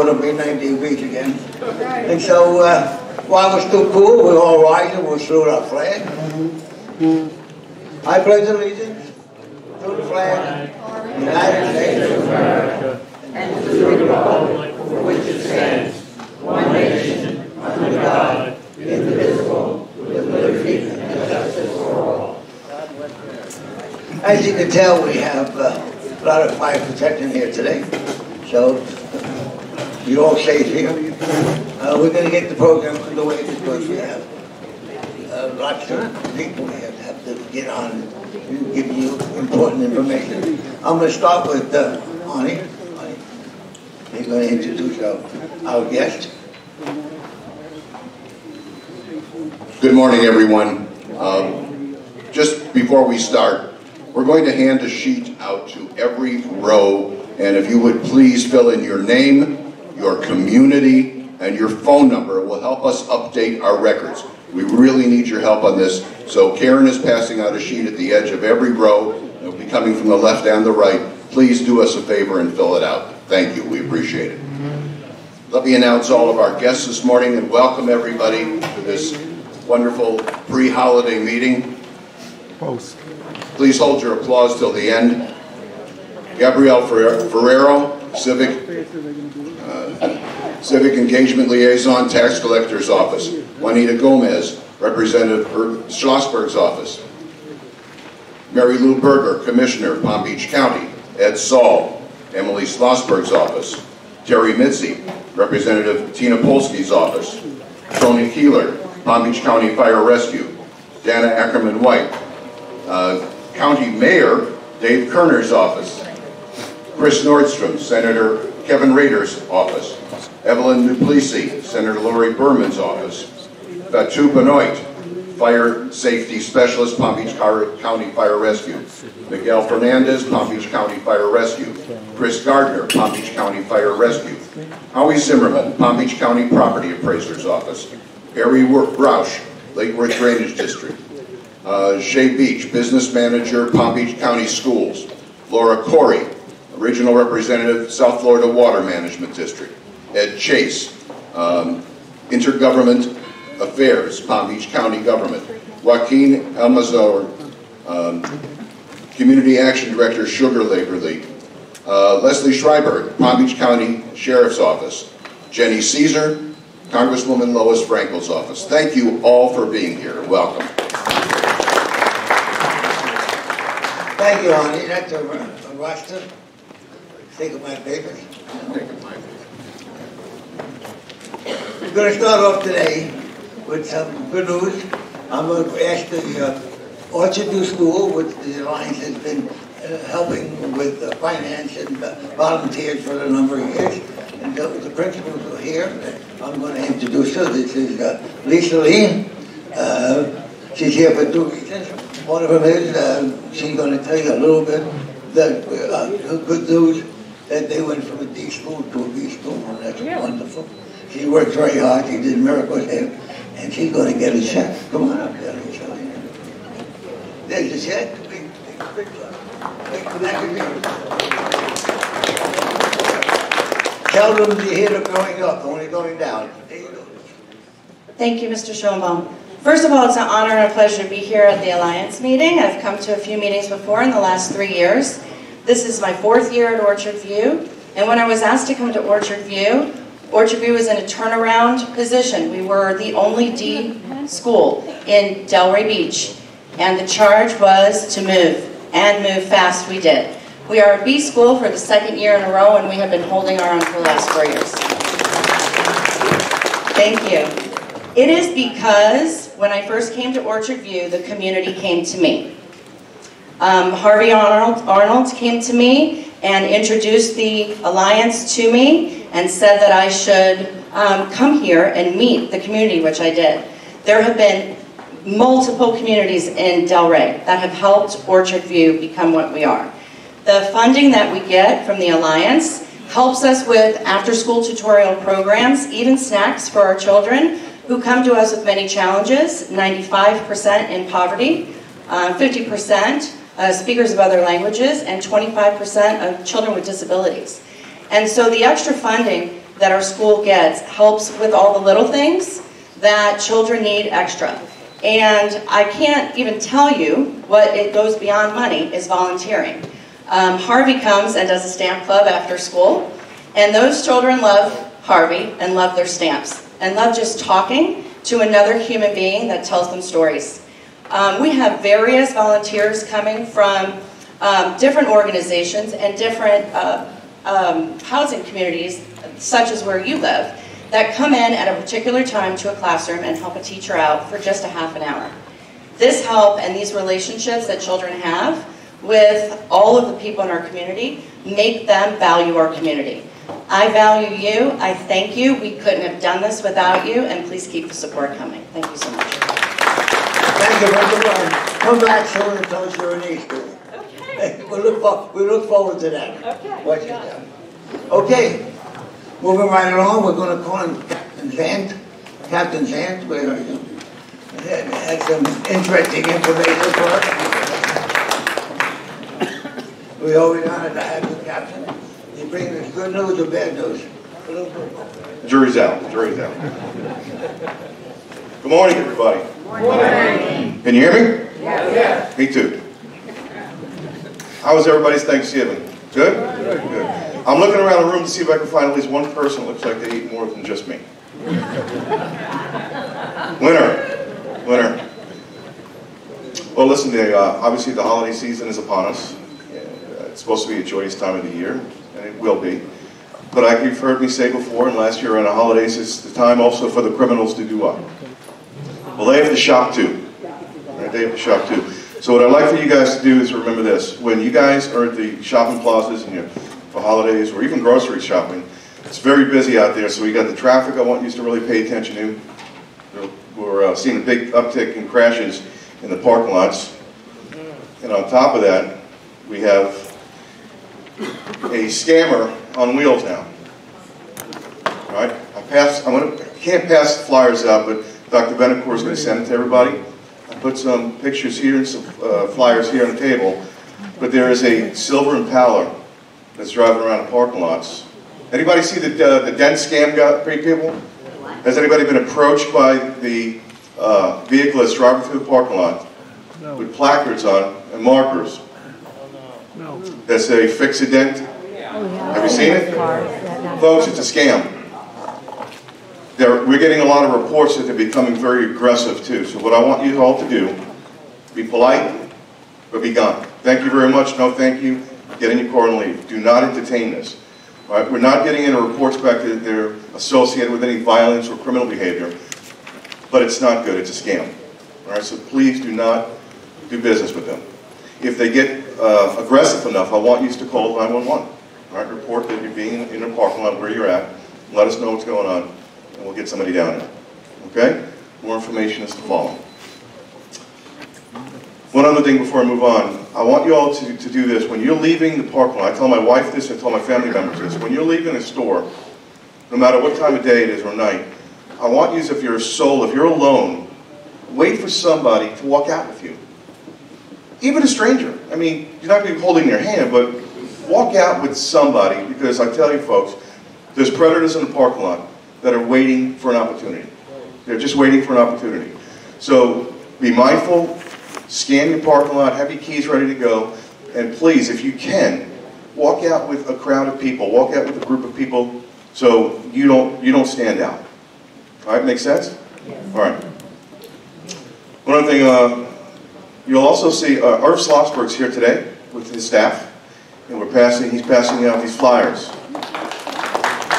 It'll be 90 degrees again. And so, uh, while we're still cool, we're all rise and we'll salute our flag. I pledge allegiance to the flag of the United States of America and to the republic for which it stands, one nation, under God, indivisible, with liberty and justice for all. As you can tell, we have uh, a lot of fire protection here today. So you all safe here. Uh, we're going to get the program underway because we have uh, lots of people here have to get on and give you important information. I'm going to start with uh. Arnie. He's going to introduce our, our guest. Good morning, everyone. Um, just before we start, we're going to hand a sheet out to every row, and if you would please fill in your name, your community, and your phone number. It will help us update our records. We really need your help on this. So Karen is passing out a sheet at the edge of every row. It'll be coming from the left and the right. Please do us a favor and fill it out. Thank you. We appreciate it. Let me announce all of our guests this morning and welcome everybody to this wonderful pre-holiday meeting. Post. Please hold your applause till the end. Gabrielle Ferrero, Civic, uh, Civic Engagement Liaison, Tax Collector's Office. Juanita Gomez, Representative Slosberg's Office. Mary Lou Berger, Commissioner, Palm Beach County. Ed Saul, Emily Slosberg's Office. Terry Mitzi, Representative Tina Polsky's Office. Tony Keeler, Palm Beach County Fire Rescue. Dana Ackerman White, uh, County Mayor Dave Kerner's office. Chris Nordstrom, Senator Kevin Rader's office. Evelyn Duplessis, Senator Lori Berman's office. Fatou Benoit, Fire Safety Specialist, Palm Beach County Fire Rescue. Miguel Fernandez, Palm Beach County Fire Rescue. Chris Gardner, Palm Beach County Fire Rescue. Howie Zimmerman, Palm Beach County Property Appraiser's Office. Harry Roush, Lake Worth Drainage District. Uh, Shay Beach, Business Manager, Palm Beach County Schools. Laura Corey, Regional Representative, South Florida Water Management District. Ed Chase, um, Intergovernment Affairs, Palm Beach County Government. Joaquin Almazor, um, Community Action Director, Sugar Labor League. Uh, Leslie Schreiber, Palm Beach County Sheriff's Office. Jenny Caesar, Congresswoman Lois Frankel's office. Thank you all for being here. Welcome. Thank you, Arnie. That's a, a roster. Think of my papers. We're going to start off today with some good news. I'm going to ask the uh, Orchard View School, which the Alliance has been uh, helping with uh, finance and uh, volunteers for a number of years. And the, the principals are here. I'm going to introduce her. This is uh, Lisa Lee. Uh, she's here for two reasons. One of them is uh, she's going to tell you a little bit the good news that they went from a D school to a B school, and that's yeah. wonderful. She worked very hard. She did miracles there, and she's going to get a check. Come on up there and show you. There's a check. Big, big, big, uh, big, Tell them the hit are going up, only going down. There you go. Thank you, Mr. Schoenbaum. First of all, it's an honor and a pleasure to be here at the Alliance meeting. I've come to a few meetings before in the last three years. This is my fourth year at Orchard View, and when I was asked to come to Orchard View, Orchard View was in a turnaround position. We were the only D school in Delray Beach, and the charge was to move, and move fast we did. We are a B school for the second year in a row, and we have been holding our own for the last four years. Thank you. It is because when I first came to Orchard View, the community came to me. Um, Harvey Arnold, Arnold came to me and introduced the Alliance to me and said that I should um, come here and meet the community, which I did. There have been multiple communities in Delray that have helped Orchard View become what we are. The funding that we get from the Alliance helps us with after-school tutorial programs, even snacks for our children who come to us with many challenges, 95% in poverty, 50% uh, uh, speakers of other languages, and 25% of children with disabilities. And so the extra funding that our school gets helps with all the little things that children need extra. And I can't even tell you what it goes beyond money is volunteering. Um, Harvey comes and does a stamp club after school, and those children love Harvey and love their stamps and love just talking to another human being that tells them stories. Um, we have various volunteers coming from um, different organizations and different uh, um, housing communities, such as where you live, that come in at a particular time to a classroom and help a teacher out for just a half an hour. This help and these relationships that children have with all of the people in our community make them value our community. I value you. I thank you. We couldn't have done this without you, and please keep the support coming. Thank you so much. Thank you, Mr. Brown. Come back soon and tell us your niece. Okay. We look for, we look forward to that. Okay. What you've. Okay, moving right along, we're gonna call him Captain Zant. Captain Zant, where are you? Had had some interesting information for us. We always honored to have you, Captain. You bring us good news or bad news? A little bit. Jury's out, jury's out. Good morning, everybody. Can you hear me? Yes. Me too. How was everybody's Thanksgiving? Good? Good. I'm looking around the room to see if I can find at least one person that looks like they eat more than just me. Winner. Winner. Well, listen, the, uh, obviously the holiday season is upon us. It's supposed to be a joyous time of the year, and it will be. But like you've heard me say before, and last year on the holidays, it's the time also for the criminals to do what? Well, they have to shop too. Right? They have to shop too. So what I'd like for you guys to do is remember this. When you guys are at the shopping plazas and you're for holidays or even grocery shopping, it's very busy out there. So we got the traffic I want you to really pay attention to. We're uh, seeing a big uptick in crashes in the parking lots. And on top of that, we have a scammer on wheels now. All right, I pass, I'm gonna, I can't pass flyers out, but Dr. Vinikoor is gonna send it to everybody. I put some pictures here and some uh, flyers here on the table, but there is a silver Impala that's driving around the parking lots. Anybody see the, uh, the dent scam guy, people? Has anybody been approached by the uh, vehicle that's driving through the parking lot with placards on and markers no. that say fix a dent? Oh, yeah. Have you seen it? Folks, it's a scam. There, we're getting a lot of reports that they're becoming very aggressive too. So what I want you all to do, be polite, but be gone. Thank you very much, no thank you, get in your car and leave. Do not entertain this. All right, we're not getting any reports back that they're associated with any violence or criminal behavior, but it's not good, it's a scam. All right, so please do not do business with them. If they get uh, aggressive enough, I want you to call 911. All right, report that you're being in a parking lot where you're at, let us know what's going on, and we'll get somebody down there. Okay? More information is to follow. One other thing before I move on, I want you all to, to do this. When you're leaving the parking lot, I tell my wife this, I tell my family members this. When you're leaving a store, no matter what time of day it is or night, I want you, if you're a soul, if you're alone, wait for somebody to walk out with you. Even a stranger. I mean, you're not going to be holding their hand, but walk out with somebody because I tell you folks, there's predators in the parking lot that are waiting for an opportunity. They're just waiting for an opportunity. So be mindful, scan your parking lot, have your keys ready to go, and please, if you can, walk out with a crowd of people, walk out with a group of people so you don't, you don't stand out. All right, make sense? All right. One other thing, uh, you'll also see uh, Irv here today with his staff, and we're passing, he's passing out these flyers.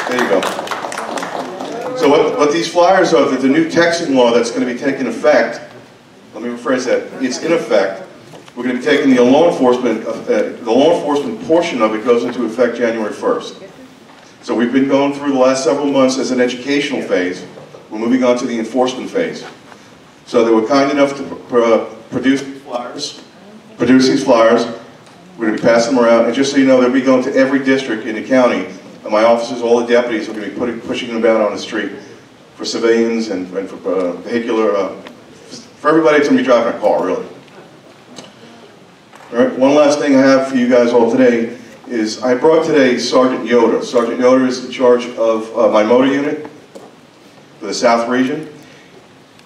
There you go. So what, what these flyers are, that the new texting law that's going to be taking effect, let me rephrase that, it's in effect, we're going to be taking the law enforcement, uh, the law enforcement portion of it goes into effect January 1st. So we've been going through the last several months as an educational phase. We're moving on to the enforcement phase. So they were kind enough to pr uh, produce flyers, produce these flyers. We're going to be passing them around. And just so you know, they'll be going to every district in the county. My officers, all the deputies, are going to be putting, pushing them out on the street for civilians and, and for uh, vehicular, uh, for everybody that's going to be driving a car, really. All right, one last thing I have for you guys all today is I brought today Sergeant Yoder. Sergeant Yoder is in charge of uh, my motor unit for the South region.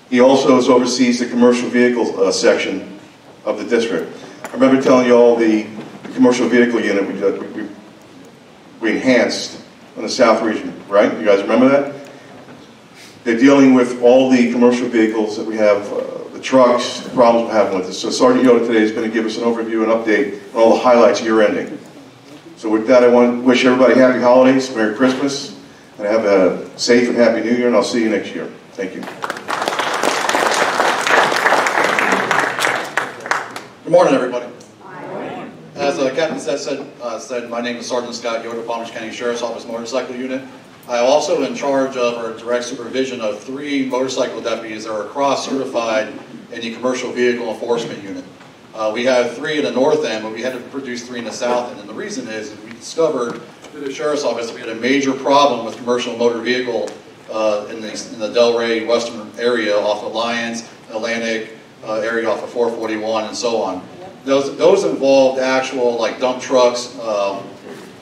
He also oversees the commercial vehicle uh, section of the district. I remember telling you all the, the commercial vehicle unit we, did- we, we enhanced in the South region, right? You guys remember that? They're dealing with all the commercial vehicles that we have, uh, the trucks, the problems we're having with it. So Sergeant Yoder today is going to give us an overview and update on all the highlights year ending. So with that, I want to wish everybody happy holidays, Merry Christmas, and have a safe and happy New Year, and I'll see you next year. Thank you. Good morning, everybody. As uh, Captain said, said, uh, said, my name is Sergeant Scott Yoder, Palm Beach County Sheriff's Office Motorcycle Unit. I am also in charge of or direct supervision of three motorcycle deputies that are cross certified in the commercial vehicle enforcement unit. Uh, we have three in the north end, but we had to produce three in the south end. And the reason is we discovered through the sheriff's office we had a major problem with commercial motor vehicle uh, in, the, in the Delray western area off of Lyons, Atlantic uh, area off of 441 and so on. Those, those involved actual like dump trucks, um,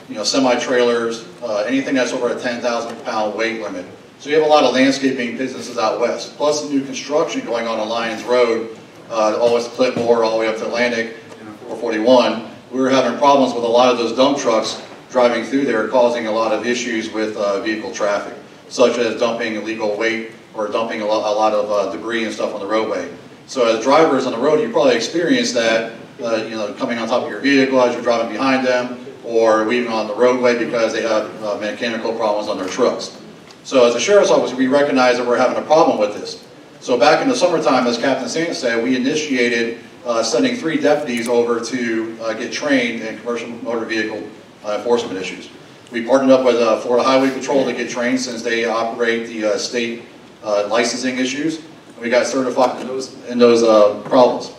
you know, semi-trailers, uh, anything that's over a 10,000 pound weight limit. So you have a lot of landscaping businesses out west, plus new construction going on on Lyons Road, uh, all the way to Clint Moore, all the way up to Atlantic and 441. We were having problems with a lot of those dump trucks driving through there, causing a lot of issues with uh, vehicle traffic, such as dumping illegal weight or dumping a lot, a lot of uh, debris and stuff on the roadway. So as drivers on the road, you probably experience that, uh, you know, coming on top of your vehicle as you're driving behind them, or leaving on the roadway because they have uh, mechanical problems on their trucks. So as a sheriff's office, we recognize that we're having a problem with this. So back in the summertime, as Captain Santa said, we initiated uh, sending three deputies over to uh, get trained in commercial motor vehicle uh, enforcement issues. We partnered up with uh, Florida Highway Patrol to get trained since they operate the state licensing issues. We got certified in those, in those uh, problems.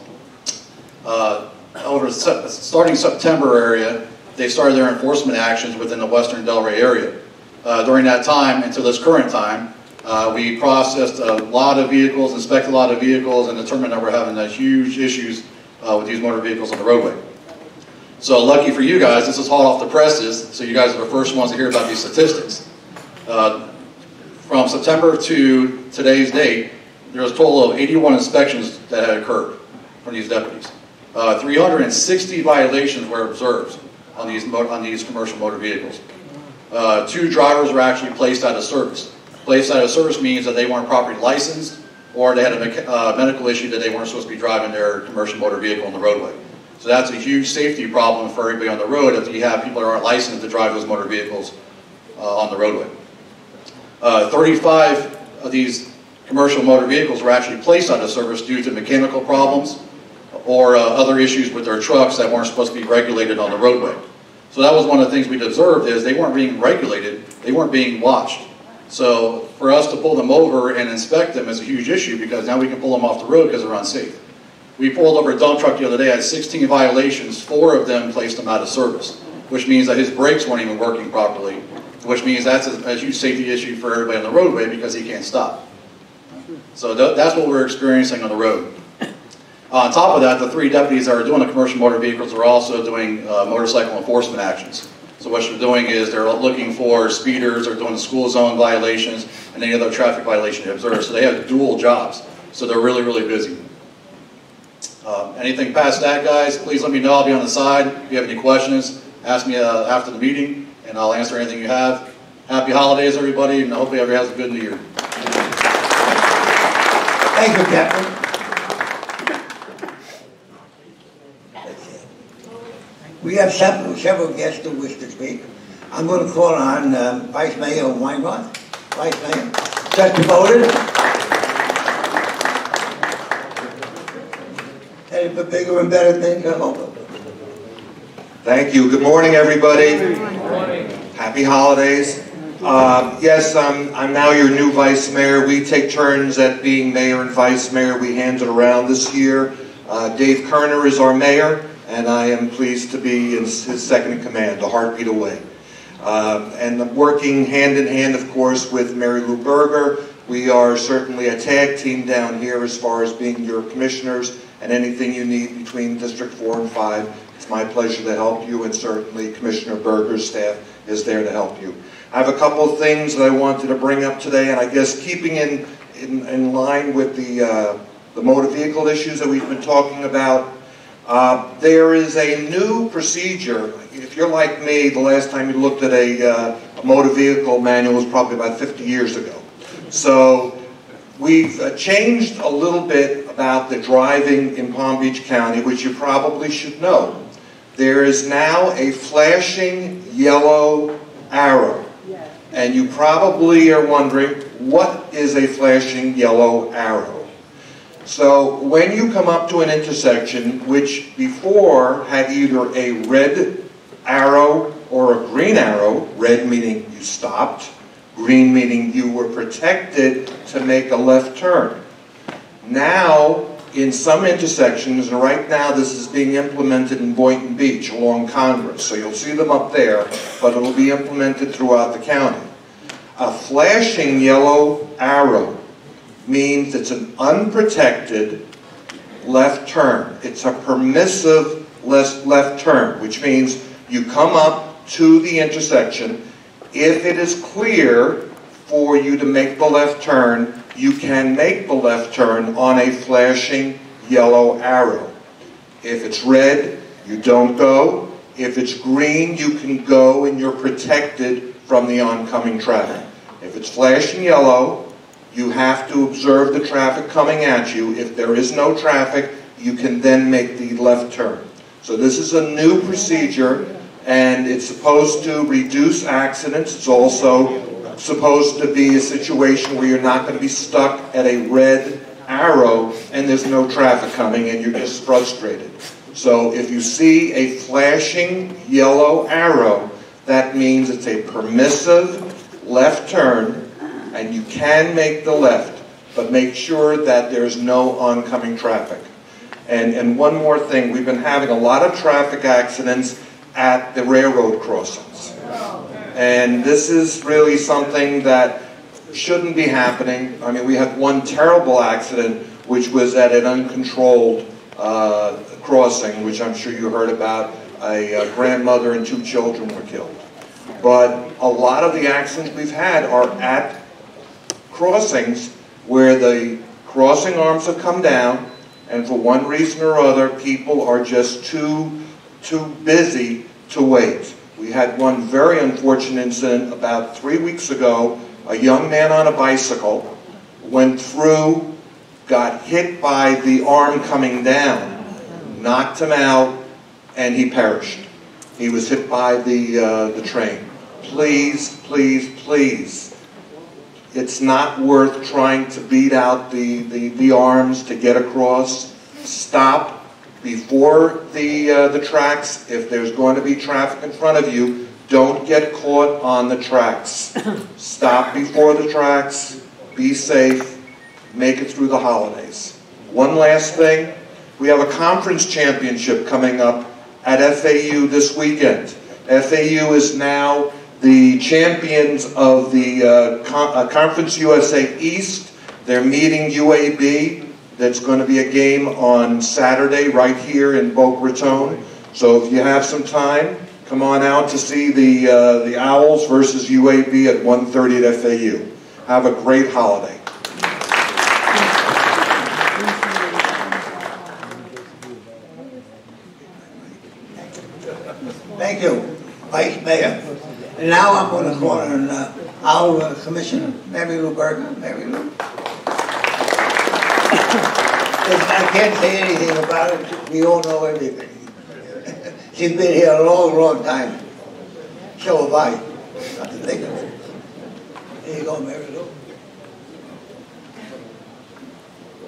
Uh, over Sep- starting September area, they started their enforcement actions within the western Delray area. Uh, during that time, until this current time, uh, we processed a lot of vehicles, inspected a lot of vehicles, and determined that we're having huge issues uh, with these motor vehicles on the roadway. So lucky for you guys, this is hot off the presses, so you guys are the first ones to hear about these statistics. Uh, from September to today's date, there was a total of 81 inspections that had occurred from these deputies. Uh, 360 violations were observed on these, on these commercial motor vehicles. Uh, two drivers were actually placed out of service. Placed out of service means that they weren't properly licensed or they had a uh, medical issue that they weren't supposed to be driving their commercial motor vehicle on the roadway. So that's a huge safety problem for everybody on the road if you have people that aren't licensed to drive those motor vehicles uh, on the roadway. Uh, 35 of these commercial motor vehicles were actually placed out of service due to mechanical problems or uh, other issues with their trucks that weren't supposed to be regulated on the roadway. So that was one of the things we'd observed is they weren't being regulated, they weren't being watched. So for us to pull them over and inspect them is a huge issue because now we can pull them off the road because they're unsafe. We pulled over a dump truck the other day, had 16 violations, four of them placed him out of service, which means that his brakes weren't even working properly, which means that's a, a huge safety issue for everybody on the roadway because he can't stop. So th- that's what we're experiencing on the road. On top of that, the three deputies that are doing the commercial motor vehicles are also doing uh, motorcycle enforcement actions. So what they're doing is they're looking for speeders, they're doing school zone violations, and any other traffic violation they observe. So they have dual jobs. So they're really, really busy. Um, anything past that, guys, please let me know. I'll be on the side. If you have any questions, ask me uh, after the meeting, and I'll answer anything you have. Happy holidays, everybody, and hopefully everybody has a good new year. Thank you, Captain. We have several, several guests who wish to speak. I'm going to call on um, Vice Mayor Weinroth. Vice Mayor, just voted. Headed for bigger and better things, I hope. Thank you. Good morning, everybody. Happy holidays. Uh, Yes, I'm, I'm now your new vice mayor. We take turns at being mayor and vice mayor. We hand it around this year. Uh, Dave Kerner is our mayor, and I am pleased to be in his second in command, a heartbeat away. Um, And working hand in hand, of course, with Mary Lou Berger. We are certainly a tag team down here as far as being your commissioners, and anything you need between District 4 and 5, It's my pleasure to help you, and certainly Commissioner Berger's staff is there to help you. I have a couple of things that I wanted to bring up today, and I guess keeping in, in, in line with the, uh, the motor vehicle issues that we've been talking about, uh, there is a new procedure. If you're like me, the last time you looked at a, uh, a motor vehicle manual was probably about 50 years ago. So we've uh, changed a little bit about the driving in Palm Beach County, which you probably should know. There is now a flashing yellow arrow. And you probably are wondering, what is a flashing yellow arrow? So when you come up to an intersection, which before had either a red arrow or a green arrow, red meaning you stopped, green meaning you were protected to make a left turn. Now, in some intersections, and right now this is being implemented in Boynton Beach along Congress, so you'll see them up there, but it'll be implemented throughout the county. A flashing yellow arrow means it's an unprotected left turn. It's a permissive left turn, which means you come up to the intersection. If it is clear for you to make the left turn, you can make the left turn on a flashing yellow arrow. If it's red, you don't go. If it's green, you can go and you're protected from the oncoming traffic. If it's flashing yellow, you have to observe the traffic coming at you. If there is no traffic, you can then make the left turn. So this is a new procedure and it's supposed to reduce accidents. It's also supposed to be a situation where you're not going to be stuck at a red arrow and there's no traffic coming and you're just frustrated. So if you see a flashing yellow arrow, that means it's a permissive left turn and you can make the left, but make sure that there's no oncoming traffic. And, and one more thing, we've been having a lot of traffic accidents at the railroad crossings. And this is really something that shouldn't be happening. I mean, we had one terrible accident, which was at an uncontrolled uh, crossing, which I'm sure you heard about. A, a grandmother and two children were killed. But a lot of the accidents we've had are at crossings where the crossing arms have come down, and for one reason or other, people are just too, too busy to wait. We had one very unfortunate incident about three weeks ago. A young man on a bicycle went through, got hit by the arm coming down, knocked him out, and he perished. He was hit by the, uh, the train. Please, please, please. It's not worth trying to beat out the, the, the arms to get across. Stop before the, uh, the tracks. If there's going to be traffic in front of you, don't get caught on the tracks. Stop before the tracks, be safe, make it through the holidays. One last thing, we have a conference championship coming up at FAU this weekend. FAU is now the champions of the uh, Con uh, Conference USA East. They're meeting UAB that's going to be a game on Saturday right here in Boca Raton. So if you have some time, come on out to see the, uh, the Owls versus UAB at 1.30 at FAU. Have a great holiday. Thank you, Vice Mayor. And now I'm going to call on uh, our Commissioner, Mary Lou Berger. Mary Lou. I can't say anything about it. We all know everything. She's been here a long, long time. So have I. Not to think of it. There you go, Mary Lou.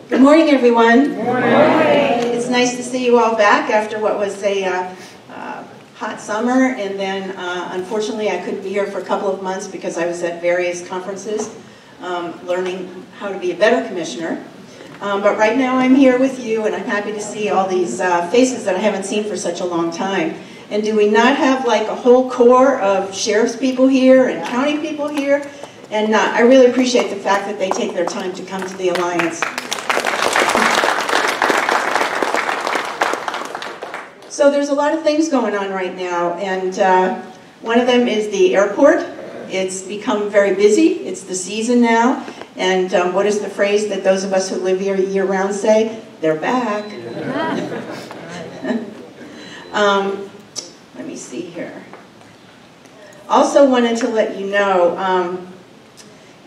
Good morning, everyone. Good morning. It's nice to see you all back after what was a uh, uh, hot summer, and then uh, unfortunately I couldn't be here for a couple of months because I was at various conferences um, learning how to be a better commissioner. Um, but right now I'm here with you and I'm happy to see all these uh, faces that I haven't seen for such a long time. And do we not have like a whole core of sheriff's people here and county people here? And uh, I really appreciate the fact that they take their time to come to the Alliance. So there's a lot of things going on right now, and uh, one of them is the airport. It's become very busy. It's the season now, and um, what is the phrase that those of us who live here year-round say? They're back. um, let me see here. Also wanted to let you know, um,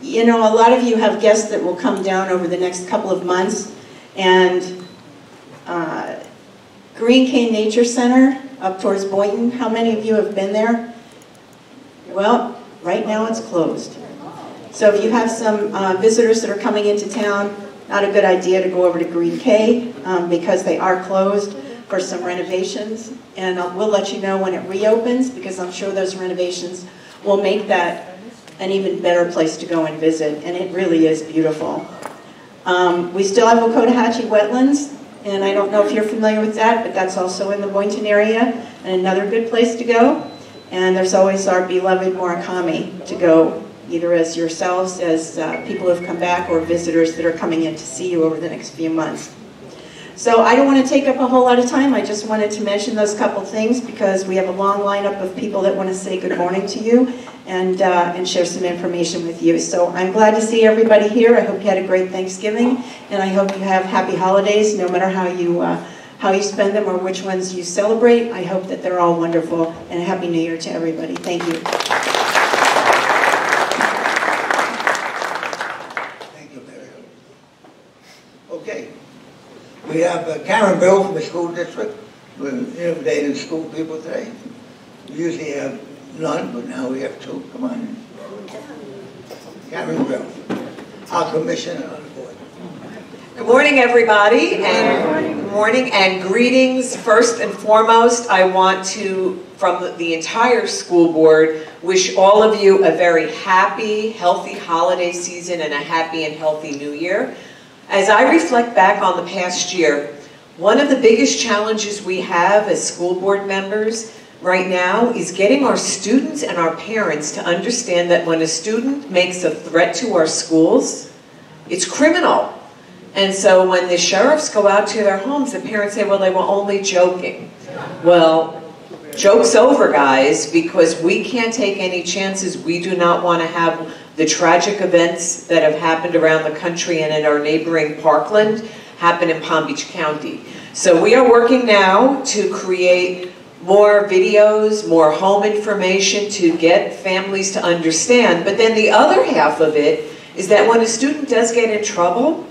you know, a lot of you have guests that will come down over the next couple of months, and uh, Green Cay Nature Center up towards Boynton, how many of you have been there? Well, right now it's closed. So if you have some uh, visitors that are coming into town, not a good idea to go over to Green Cay um, because they are closed for some renovations. And I'll, we'll let you know when it reopens because I'm sure those renovations will make that an even better place to go and visit. And it really is beautiful. Um, we still have Wakodahatchee Wetlands. And I don't know if you're familiar with that, but that's also in the Boynton area and another good place to go. And there's always our beloved Morikami to go, either as yourselves, as uh, people who have come back, or visitors that are coming in to see you over the next few months. So I don't want to take up a whole lot of time. I just wanted to mention those couple things because we have a long lineup of people that want to say good morning to you and, uh, and share some information with you. So I'm glad to see everybody here. I hope you had a great Thanksgiving and I hope you have happy holidays no matter how you, uh, how you spend them or which ones you celebrate. I hope that they're all wonderful and a Happy New Year to everybody. Thank you. Thank you, Mary. Okay. We have uh, Karen Brill from the school district. We're innovating school people today. We usually have none, but now we have two. Come on. Karen Brill, our commissioner on the board. Good morning, everybody, and good morning and greetings. First and foremost, I want to, from the entire school board, wish all of you a very happy, healthy holiday season and a happy and healthy new year. As I reflect back on the past year, one of the biggest challenges we have as school board members right now is getting our students and our parents to understand that when a student makes a threat to our schools, it's criminal. And so when the sheriffs go out to their homes, the parents say, well, they were only joking. Well, joke's over, guys, because we can't take any chances. We do not want to have the tragic events that have happened around the country and in our neighboring Parkland happen in Palm Beach County. So we are working now to create more videos, more home information to get families to understand. But then the other half of it is that when a student does get in trouble,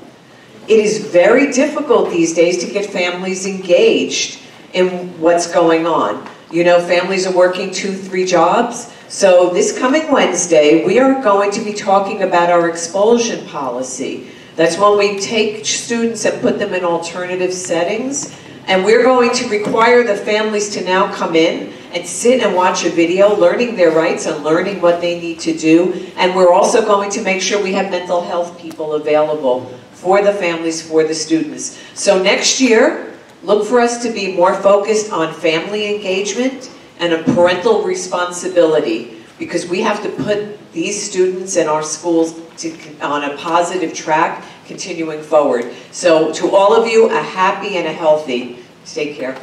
it is very difficult these days to get families engaged in what's going on. You know, families are working two, three jobs. So this coming Wednesday, we are going to be talking about our expulsion policy. That's when we take students and put them in alternative settings. And we're going to require the families to now come in and sit and watch a video, learning their rights and learning what they need to do. And we're also going to make sure we have mental health people available for the families, for the students. So next year, look for us to be more focused on family engagement and a parental responsibility because we have to put these students and our schools to, on a positive track continuing forward. So to all of you, a happy and a healthy. Take care.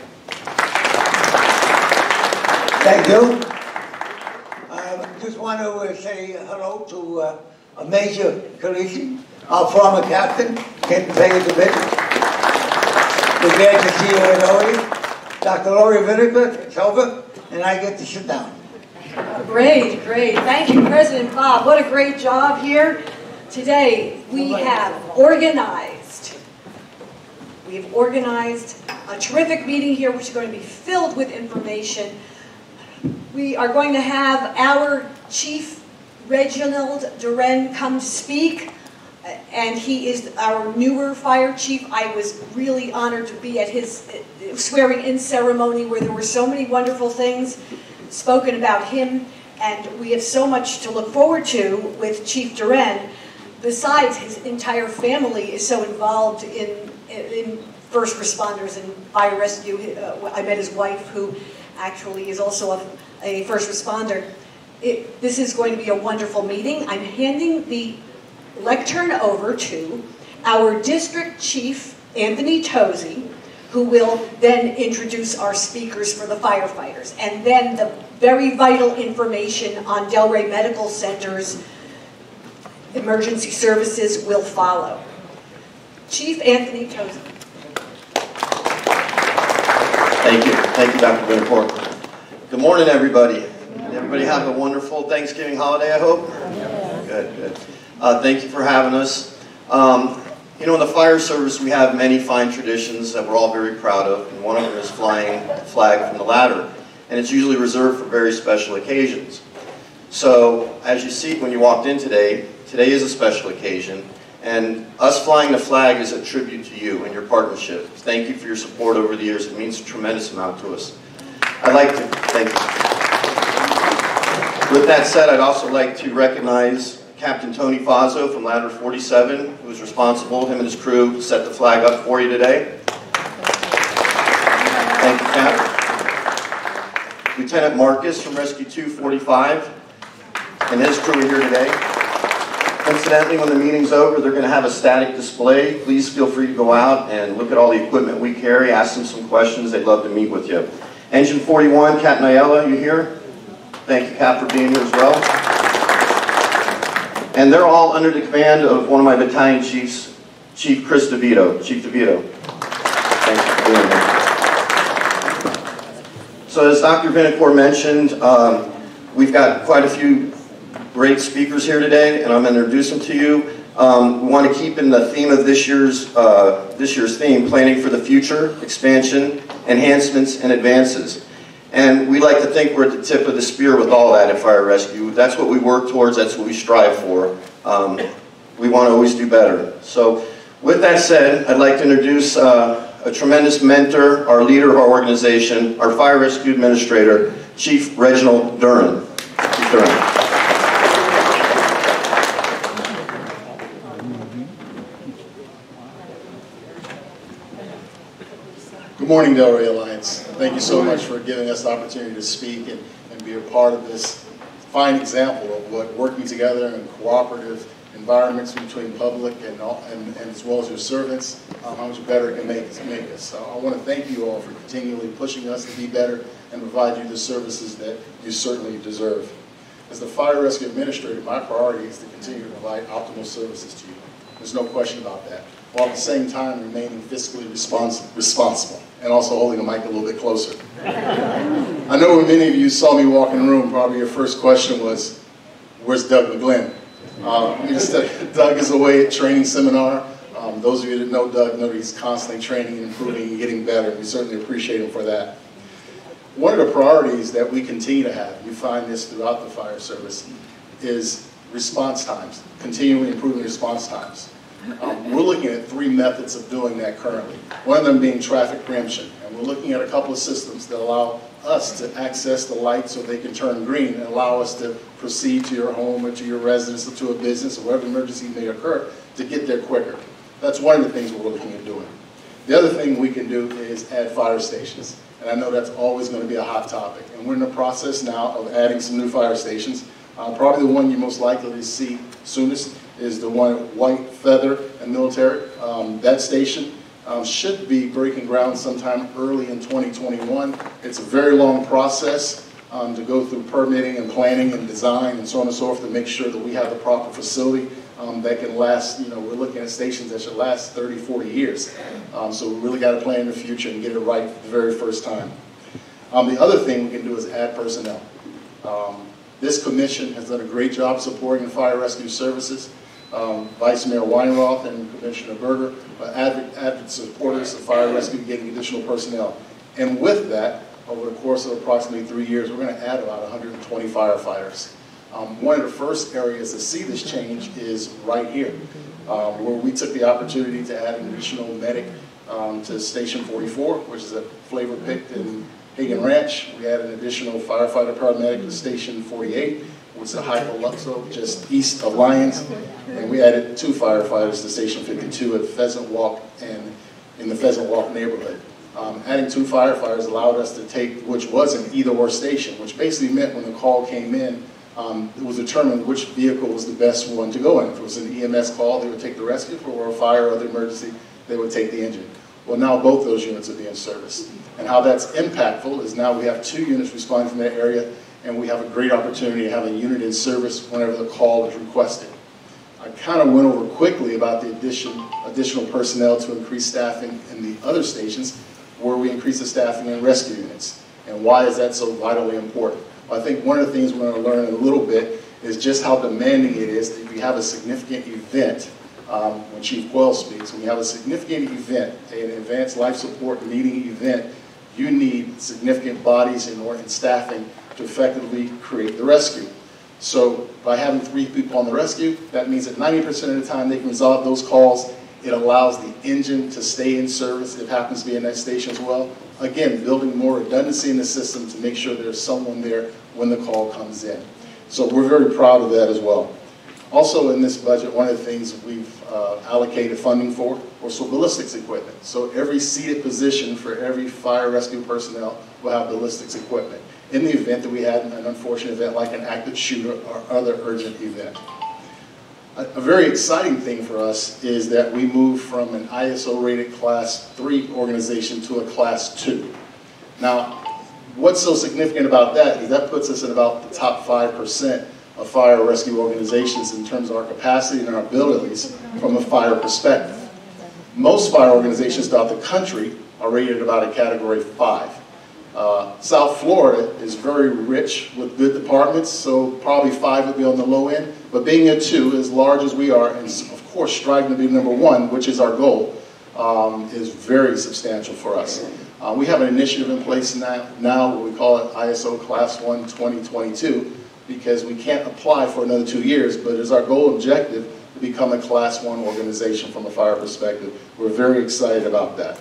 Thank you. I just want to uh, say hello to uh, a Major Khaleesi, our former captain, came to pay us a visit. We're glad to see you Lori. Dr. Lori Vinikoor, it's over, and I get to sit down. Great, great. Thank you, President Bob. What a great job here. Today, we have organized, we have organized a terrific meeting here, which is going to be filled with information. We are going to have our Chief Reginald Duren come speak, and he is our newer fire chief. I was really honored to be at his swearing-in ceremony where there were so many wonderful things spoken about him, and we have so much to look forward to with Chief Duren. Besides, his entire family is so involved in, in first responders and fire rescue. Uh, I met his wife, who actually is also a, a first responder. It, this is going to be a wonderful meeting. I'm handing the lectern over to our district chief, Anthony Tozy, who will then introduce our speakers for the firefighters. And then the very vital information on Delray Medical Center's emergency services will follow. Chief Anthony Tozen. Thank you. Thank you, Dr. Vinikoor. Good morning, everybody. Everybody have a wonderful Thanksgiving holiday, I hope? Good, good. Uh, thank you for having us. Um, you know, in the fire service, we have many fine traditions that we're all very proud of, and one of them is flying the flag from the ladder. And it's usually reserved for very special occasions. So, as you see when you walked in today, today is a special occasion, and us flying the flag is a tribute to you and your partnership. Thank you for your support over the years. It means a tremendous amount to us. I'd like to thank you. With that said, I'd also like to recognize Captain Tony Fazzo from Ladder 47, who was responsible, him and his crew, set the flag up for you today. Thank you, Cap. Lieutenant Marcus from Rescue 245 and his crew are here today. Incidentally, when the meeting's over, they're going to have a static display. Please feel free to go out and look at all the equipment we carry, ask them some questions. They'd love to meet with you. Engine 41, Cap Niella, you here? Thank you, Cap, for being here as well. And they're all under the command of one of my battalion chiefs, Chief Chris DeVito. Chief DeVito. Thanks for being here. So as Dr. Vinikoor mentioned, um, we've got quite a few great speakers here today, and I'm going to introduce them to you. Um, we want to keep in the theme of this year's, uh, this year's theme, planning for the future, expansion, enhancements, and advances. And we like to think we're at the tip of the spear with all that at Fire Rescue. That's what we work towards, that's what we strive for. Um, we want to always do better. So with that said, I'd like to introduce uh, a tremendous mentor, our leader of our organization, our Fire Rescue Administrator, Chief Reginald Duren. Chief Duren. Good morning, Delray Alliance. Thank you so much for giving us the opportunity to speak and, and be a part of this fine example of what working together in cooperative environments between public and, all, and, and as well as your servants, um, how much better it can make, make us. So I want to thank you all for continually pushing us to be better and provide you the services that you certainly deserve. As the Fire Rescue Administrator, my priority is to continue to provide optimal services to you. There's no question about that while at the same time remaining fiscally respons responsible and also holding the mic a little bit closer. I know when many of you saw me walk in the room, probably your first question was, where's Doug McGlynn? Uh, Doug is away at training seminar. Um, those of you that know Doug know that he's constantly training and improving and getting better. We certainly appreciate him for that. One of the priorities that we continue to have, you find this throughout the fire service, is response times, continually improving response times. Um, we're looking at three methods of doing that currently. One of them being traffic preemption. And we're looking at a couple of systems that allow us to access the light so they can turn green and allow us to proceed to your home or to your residence or to a business or whatever emergency may occur to get there quicker. That's one of the things we're looking at doing. The other thing we can do is add fire stations. And I know that's always going to be a hot topic. And we're in the process now of adding some new fire stations. Uh, probably the one you're most likely to see soonest is the one White Feather and Military. Um, that station um, should be breaking ground sometime early in 2021. It's a very long process um, to go through permitting and planning and design and so on and so forth to make sure that we have the proper facility um, that can last, you know, we're looking at stations that should last 30, 40 years. Um, so we really got to plan in the future and get it right the very first time. Um, the other thing we can do is add personnel. this commission has done a great job supporting the fire rescue services um, Vice Mayor Weinroth and Commissioner Berger, uh, avid, avid supporters of fire rescue getting additional personnel. And with that, over the course of approximately three years, we're going to add about 120 firefighters. Um, one of the first areas to see this change is right here, um, where we took the opportunity to add an additional medic um, to Station 44, which is a Flavor Pict in Hagen Ranch. We added an additional firefighter paramedic to Station 48 which is a Hypoluxo just east of Lyons. And we added two firefighters to Station 52 at Pheasant Walk and in the Pheasant Walk neighborhood. Um, adding two firefighters allowed us to take, which was an either-or station, which basically meant when the call came in, um, it was determined which vehicle was the best one to go in. If it was an EMS call, they would take the rescue. If it were a fire or other emergency, they would take the engine. Well, now both those units are being serviced. And how that's impactful is now we have two units responding from that area, and we have a great opportunity to have a unit in service whenever the call is requested. I kind of went over quickly about the addition, additional personnel to increase staffing in the other stations where we increase the staffing in rescue units. And why is that so vitally important? Well, I think one of the things we're going to learn in a little bit is just how demanding it is that we have a significant event um, when Chief Quayle speaks, when you have a significant event, an advanced life support needing event, you need significant bodies and staffing to effectively create the rescue. So by having three people on the rescue, that means that 90% of the time they can resolve those calls. It allows the engine to stay in service if it happens to be in that station as well. Again, building more redundancy in the system to make sure there's someone there when the call comes in. So we're very proud of that as well. Also in this budget, one of the things we've uh, allocated funding for was for ballistics equipment. So every seated position for every fire rescue personnel will have ballistics equipment in the event that we had an unfortunate event like an active shooter or other urgent event. A, a very exciting thing for us is that we moved from an ISO rated class 3 organization to a class 2. Now, what's so significant about that is that puts us at about the top 5% of fire rescue organizations in terms of our capacity and our abilities from a fire perspective. Most fire organizations throughout the country are rated about a category 5. Uh, South Florida is very rich with good departments, so probably five would be on the low end. But being a two, as large as we are, and of course striving to be number one, which is our goal, um, is very substantial for us. Uh, we have an initiative in place now, now we call it ISO Class 1 2022 because we can't apply for another two years, but it's our goal objective to become a Class 1 organization from a fire perspective. We're very excited about that.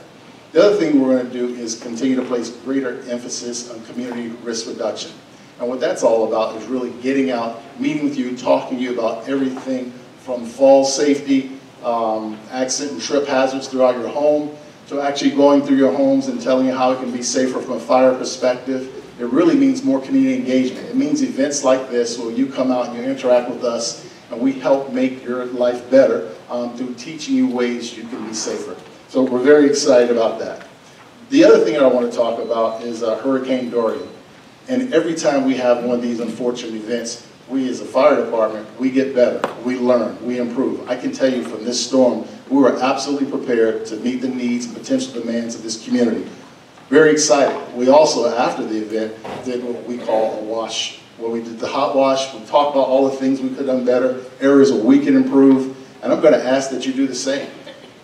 The other thing we're going to do is continue to place greater emphasis on community risk reduction. And what that's all about is really getting out, meeting with you, talking to you about everything from fall safety, um, accident and trip hazards throughout your home, to actually going through your homes and telling you how it can be safer from a fire perspective. It really means more community engagement. It means events like this where you come out and you interact with us and we help make your life better um, through teaching you ways you can be safer. So we're very excited about that. The other thing I want to talk about is uh, Hurricane Dorian. And every time we have one of these unfortunate events, we as a fire department, we get better, we learn, we improve. I can tell you from this storm, we were absolutely prepared to meet the needs and potential demands of this community. Very excited. We also, after the event, did what we call a wash, where we did the hot wash, we talked about all the things we could have done better, areas where we can improve, and I'm going to ask that you do the same.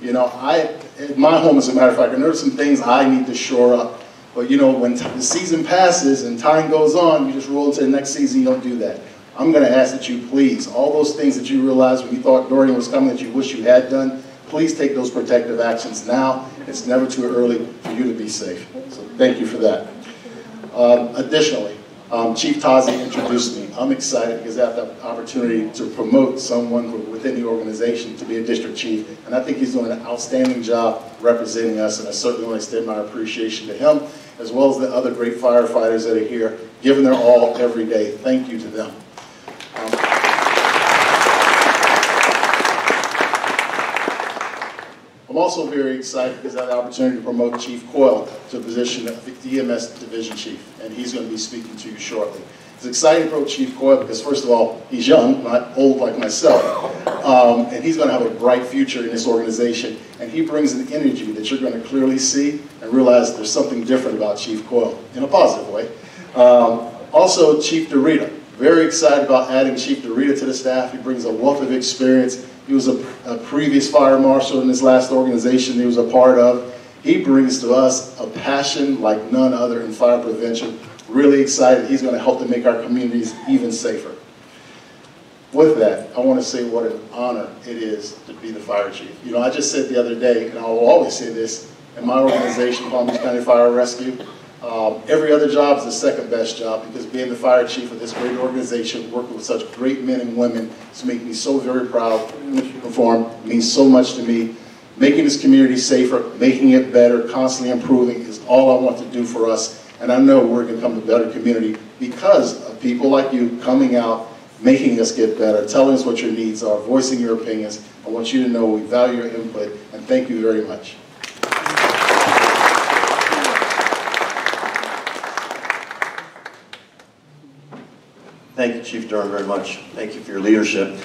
You know, I, my home, as a matter of fact, and there are some things I need to shore up. But you know, when the season passes and time goes on, you just roll into the next season, you don't do that. I'm going to ask that you please, all those things that you realized when you thought Dorian was coming that you wish you had done, please take those protective actions now. It's never too early for you to be safe. So thank you for that. Um, additionally, um, Chief Tazi introduced me. I'm excited because I have the opportunity to promote someone within the organization to be a district chief, and I think he's doing an outstanding job representing us, and I certainly want to extend my appreciation to him, as well as the other great firefighters that are here, giving their all every day. Thank you to them. Um, I'm also very excited because I had the opportunity to promote Chief Coyle to the position of the EMS Division Chief, and he's going to be speaking to you shortly. It's exciting to promote Chief Coyle because, first of all, he's young, not old like myself, um, and he's going to have a bright future in this organization, and he brings an energy that you're going to clearly see and realize there's something different about Chief Coyle in a positive way. Um, also, Chief Dorita, very excited about adding Chief Dorita to the staff. He brings a wealth of experience he was a, a previous fire marshal in his last organization he was a part of. He brings to us a passion like none other in fire prevention. Really excited. He's going to help to make our communities even safer. With that, I want to say what an honor it is to be the fire chief. You know, I just said the other day, and I will always say this, in my organization, Palm Beach County Fire Rescue, um, every other job is the second best job because being the fire chief of this great organization, working with such great men and women, has made me so very proud. Perform means so much to me. Making this community safer, making it better, constantly improving is all I want to do for us. And I know we're going to become a better community because of people like you coming out, making us get better, telling us what your needs are, voicing your opinions. I want you to know we value your input, and thank you very much. Thank you, Chief Duren, very much. Thank you for your leadership.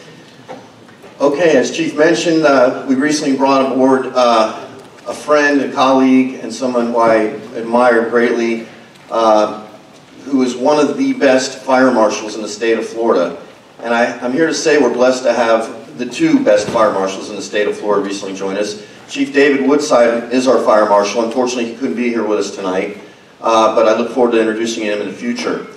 Okay, as Chief mentioned, uh, we recently brought aboard uh, a friend, a colleague, and someone who I admire greatly, uh, who is one of the best fire marshals in the state of Florida. And I, I'm here to say we're blessed to have the two best fire marshals in the state of Florida recently join us. Chief David Woodside is our fire marshal. Unfortunately, he couldn't be here with us tonight, uh, but I look forward to introducing him in the future.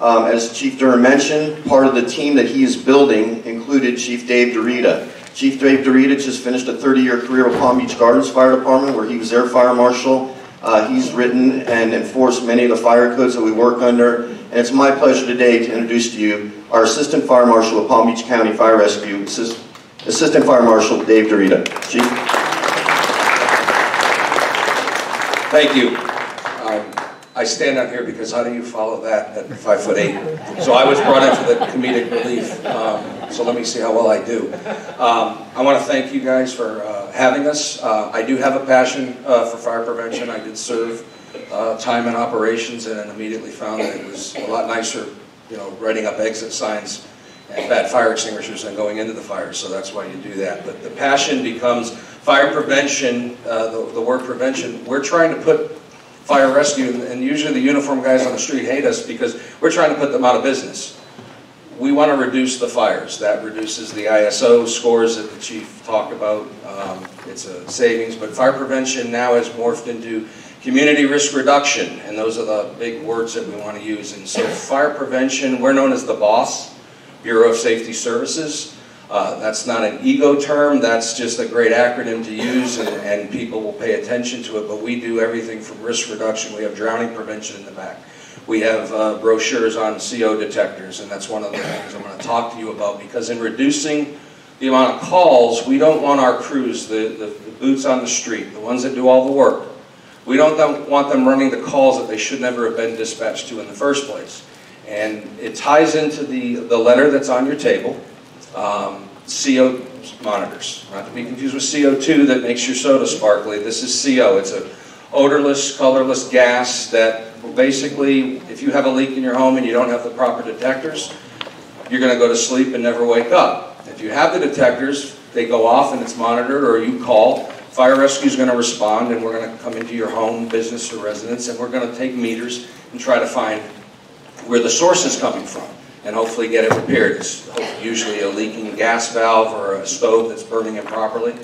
Um, as Chief Duren mentioned, part of the team that he is building included Chief Dave Dorita. Chief Dave Dorita just finished a 30-year career with Palm Beach Gardens Fire Department where he was their fire marshal. Uh, he's written and enforced many of the fire codes that we work under. And it's my pleasure today to introduce to you our Assistant Fire Marshal of Palm Beach County Fire Rescue, Assist Assistant Fire Marshal Dave Dorita. Chief. Thank you. Um, I stand up here because how do you follow that at five foot eight? So I was brought in for the comedic relief. Um, so let me see how well I do. Um, I want to thank you guys for uh, having us. Uh, I do have a passion uh, for fire prevention. I did serve uh, time in operations and immediately found that it was a lot nicer, you know, writing up exit signs and bad fire extinguishers than going into the fire. So that's why you do that. But the passion becomes fire prevention, uh, the, the word prevention. We're trying to put fire rescue, and usually the uniform guys on the street hate us because we're trying to put them out of business. We want to reduce the fires. That reduces the ISO scores that the chief talked about. Um, it's a savings, but fire prevention now has morphed into community risk reduction, and those are the big words that we want to use. And so fire prevention, we're known as the BOSS, Bureau of Safety Services. Uh, that's not an ego term, that's just a great acronym to use and, and, people will pay attention to it, but we do everything from risk reduction. We have drowning prevention in the back. We have uh, brochures on CO detectors and that's one of the things I'm going to talk to you about because in reducing the amount of calls, we don't want our crews, the, the, the boots on the street, the ones that do all the work, we don't want them running the calls that they should never have been dispatched to in the first place. And it ties into the, the letter that's on your table um, CO monitors, not to be confused with CO2 that makes your soda sparkly. This is CO. It's a odorless, colorless gas that basically, if you have a leak in your home and you don't have the proper detectors, you're going to go to sleep and never wake up. If you have the detectors, they go off and it's monitored or you call, fire rescue is going to respond and we're going to come into your home, business, or residence and we're going to take meters and try to find where the source is coming from and hopefully get it repaired. It's usually a leaking gas valve or a stove that's burning improperly.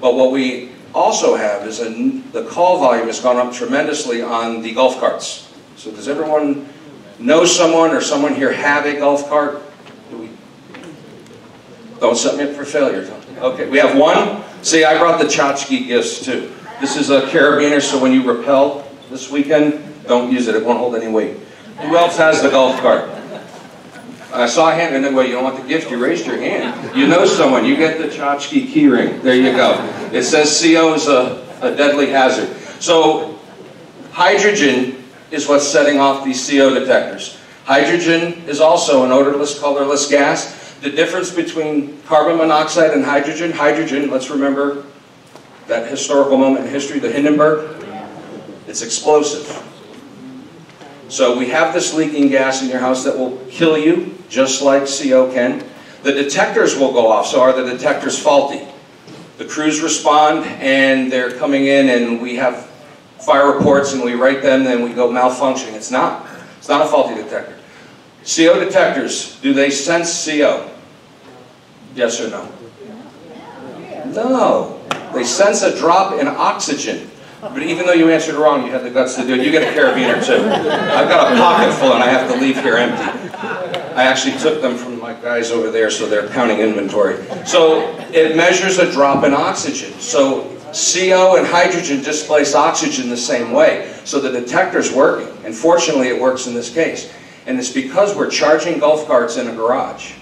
But what we also have is a, the call volume has gone up tremendously on the golf carts. So does everyone know someone or someone here have a golf cart? Do we? Don't up for failure. Okay, we have one. See, I brought the tchotchke gifts too. This is a carabiner, so when you rappel this weekend, don't use it. It won't hold any weight. Who else has the golf cart? I saw a hand, and then, well, you don't want the gift, you raised your hand. You know someone, you get the tchotchke keyring. There you go. It says CO is a, a deadly hazard. So, hydrogen is what's setting off these CO detectors. Hydrogen is also an odorless, colorless gas. The difference between carbon monoxide and hydrogen, hydrogen, let's remember that historical moment in history, the Hindenburg, it's explosive. So we have this leaking gas in your house that will kill you, just like CO can. The detectors will go off, so are the detectors faulty? The crews respond and they're coming in and we have fire reports and we write them and we go malfunctioning. It's not. It's not a faulty detector. CO detectors, do they sense CO? Yes or no? No. They sense a drop in oxygen. But even though you answered wrong, you had the guts to do it. You get a carabiner too. I've got a pocket full and I have to leave here empty. I actually took them from my guys over there so they're counting inventory. So it measures a drop in oxygen. So CO and hydrogen displace oxygen the same way. So the detector's working. And fortunately it works in this case. And it's because we're charging golf carts in a garage.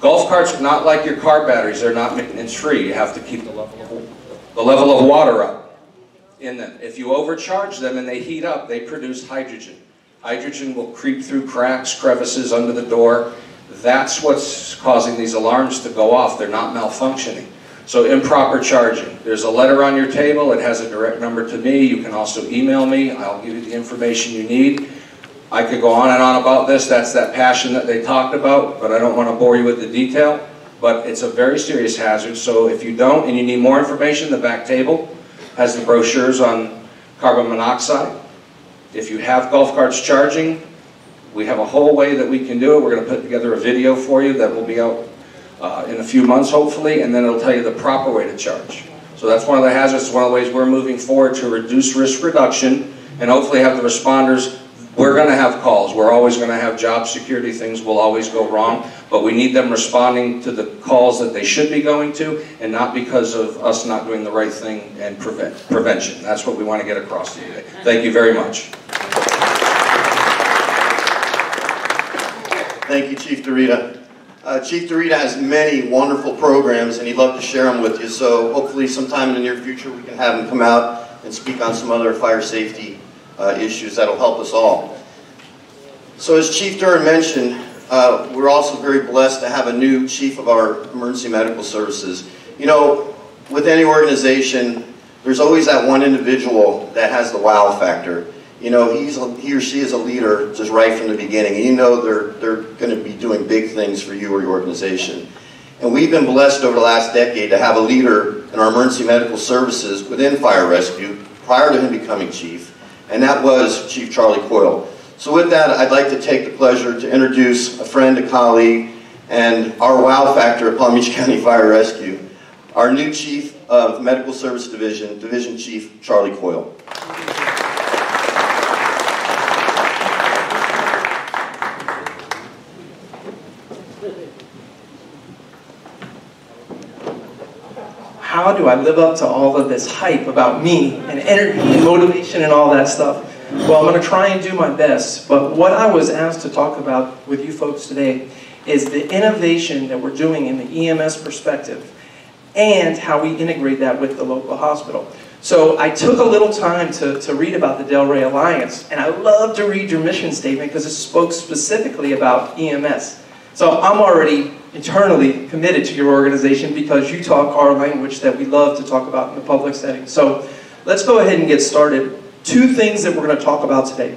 Golf carts are not like your car batteries. They're not maintenance free. You have to keep the level of, the level of water up in them. If you overcharge them and they heat up, they produce hydrogen. Hydrogen will creep through cracks, crevices under the door. That's what's causing these alarms to go off. They're not malfunctioning. So improper charging. There's a letter on your table. It has a direct number to me. You can also email me. I'll give you the information you need. I could go on and on about this, that's that passion that they talked about, but I don't want to bore you with the detail. But it's a very serious hazard, so if you don't and you need more information, the back table has the brochures on carbon monoxide. If you have golf carts charging, we have a whole way that we can do it. We're going to put together a video for you that will be out uh, in a few months, hopefully, and then it'll tell you the proper way to charge. So that's one of the hazards, one of the ways we're moving forward to reduce risk reduction and hopefully have the responders we're going to have calls. We're always going to have job security things will always go wrong, but we need them responding to the calls that they should be going to and not because of us not doing the right thing and prevent, prevention. That's what we want to get across to you today. Thank you very much. Thank you, Chief Dorita. Uh, Chief Dorita has many wonderful programs and he'd love to share them with you, so hopefully sometime in the near future we can have him come out and speak on some other fire safety uh, issues that'll help us all. So as Chief Duren mentioned, uh, we're also very blessed to have a new chief of our emergency medical services. You know, with any organization, there's always that one individual that has the wow factor. You know, he's a, he or she is a leader just right from the beginning, and you know they're, they're going to be doing big things for you or your organization. And we've been blessed over the last decade to have a leader in our emergency medical services within fire rescue prior to him becoming chief and that was Chief Charlie Coyle. So with that, I'd like to take the pleasure to introduce a friend, a colleague, and our wow factor at Palm Beach County Fire Rescue, our new Chief of Medical Service Division, Division Chief Charlie Coyle. How do I live up to all of this hype about me and energy and motivation and all that stuff? Well, I'm going to try and do my best, but what I was asked to talk about with you folks today is the innovation that we're doing in the EMS perspective and how we integrate that with the local hospital. So I took a little time to, to read about the Delray Alliance, and I love to read your mission statement because it spoke specifically about EMS. So I'm already eternally committed to your organization because you talk our language that we love to talk about in the public setting. So let's go ahead and get started. Two things that we're going to talk about today.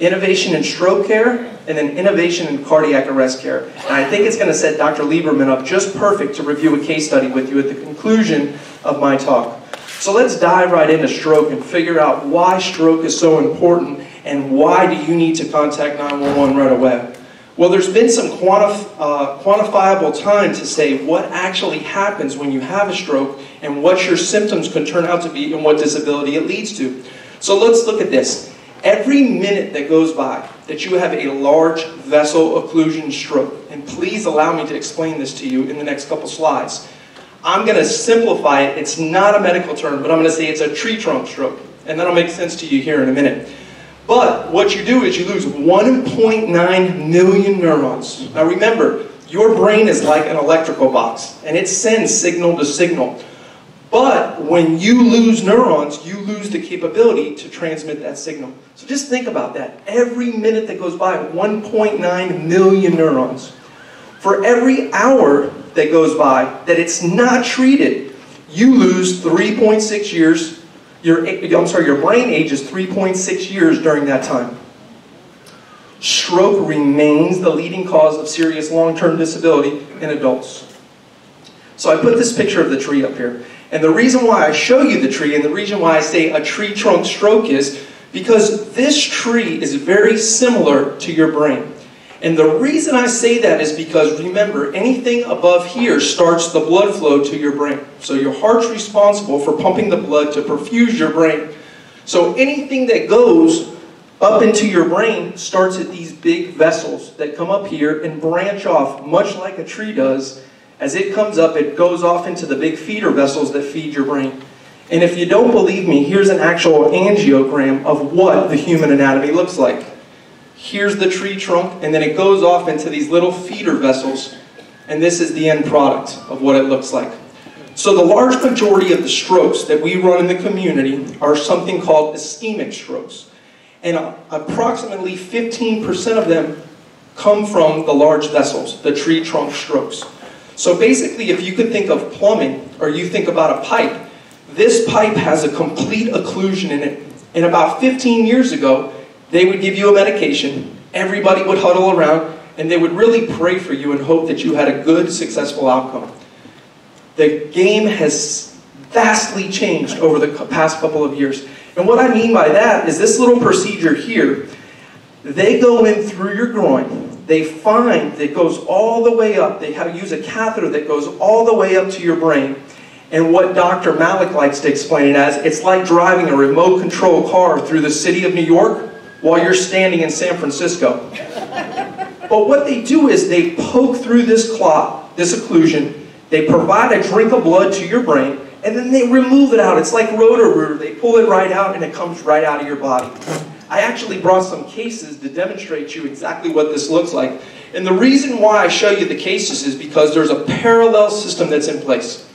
Innovation in stroke care and then innovation in cardiac arrest care. And I think it's going to set Dr. Lieberman up just perfect to review a case study with you at the conclusion of my talk. So let's dive right into stroke and figure out why stroke is so important and why do you need to contact 911 right away. Well, there's been some quantif uh, quantifiable time to say what actually happens when you have a stroke and what your symptoms could turn out to be and what disability it leads to. So let's look at this. Every minute that goes by that you have a large vessel occlusion stroke, and please allow me to explain this to you in the next couple slides. I'm going to simplify it. It's not a medical term, but I'm going to say it's a tree trunk stroke, and that'll make sense to you here in a minute. But what you do is you lose 1.9 million neurons. Now remember, your brain is like an electrical box, and it sends signal to signal. But when you lose neurons, you lose the capability to transmit that signal. So just think about that. Every minute that goes by, 1.9 million neurons. For every hour that goes by that it's not treated, you lose 3.6 years your, I'm sorry, your brain ages 3.6 years during that time. Stroke remains the leading cause of serious long-term disability in adults. So I put this picture of the tree up here. And the reason why I show you the tree and the reason why I say a tree trunk stroke is because this tree is very similar to your brain. And the reason I say that is because remember, anything above here starts the blood flow to your brain. So your heart's responsible for pumping the blood to perfuse your brain. So anything that goes up into your brain starts at these big vessels that come up here and branch off, much like a tree does. As it comes up, it goes off into the big feeder vessels that feed your brain. And if you don't believe me, here's an actual angiogram of what the human anatomy looks like here's the tree trunk, and then it goes off into these little feeder vessels, and this is the end product of what it looks like. So the large majority of the strokes that we run in the community are something called ischemic strokes. And approximately 15% of them come from the large vessels, the tree trunk strokes. So basically, if you could think of plumbing, or you think about a pipe, this pipe has a complete occlusion in it. And about 15 years ago, They would give you a medication, everybody would huddle around, and they would really pray for you and hope that you had a good, successful outcome. The game has vastly changed over the past couple of years. And what I mean by that is this little procedure here, they go in through your groin, they find that goes all the way up, they have, use a catheter that goes all the way up to your brain, and what Dr. Malik likes to explain it as, it's like driving a remote control car through the city of New York while you're standing in San Francisco. But what they do is they poke through this clot, this occlusion, they provide a drink of blood to your brain, and then they remove it out. It's like Roto-Rooter. They pull it right out and it comes right out of your body. I actually brought some cases to demonstrate to you exactly what this looks like. And the reason why I show you the cases is because there's a parallel system that's in place.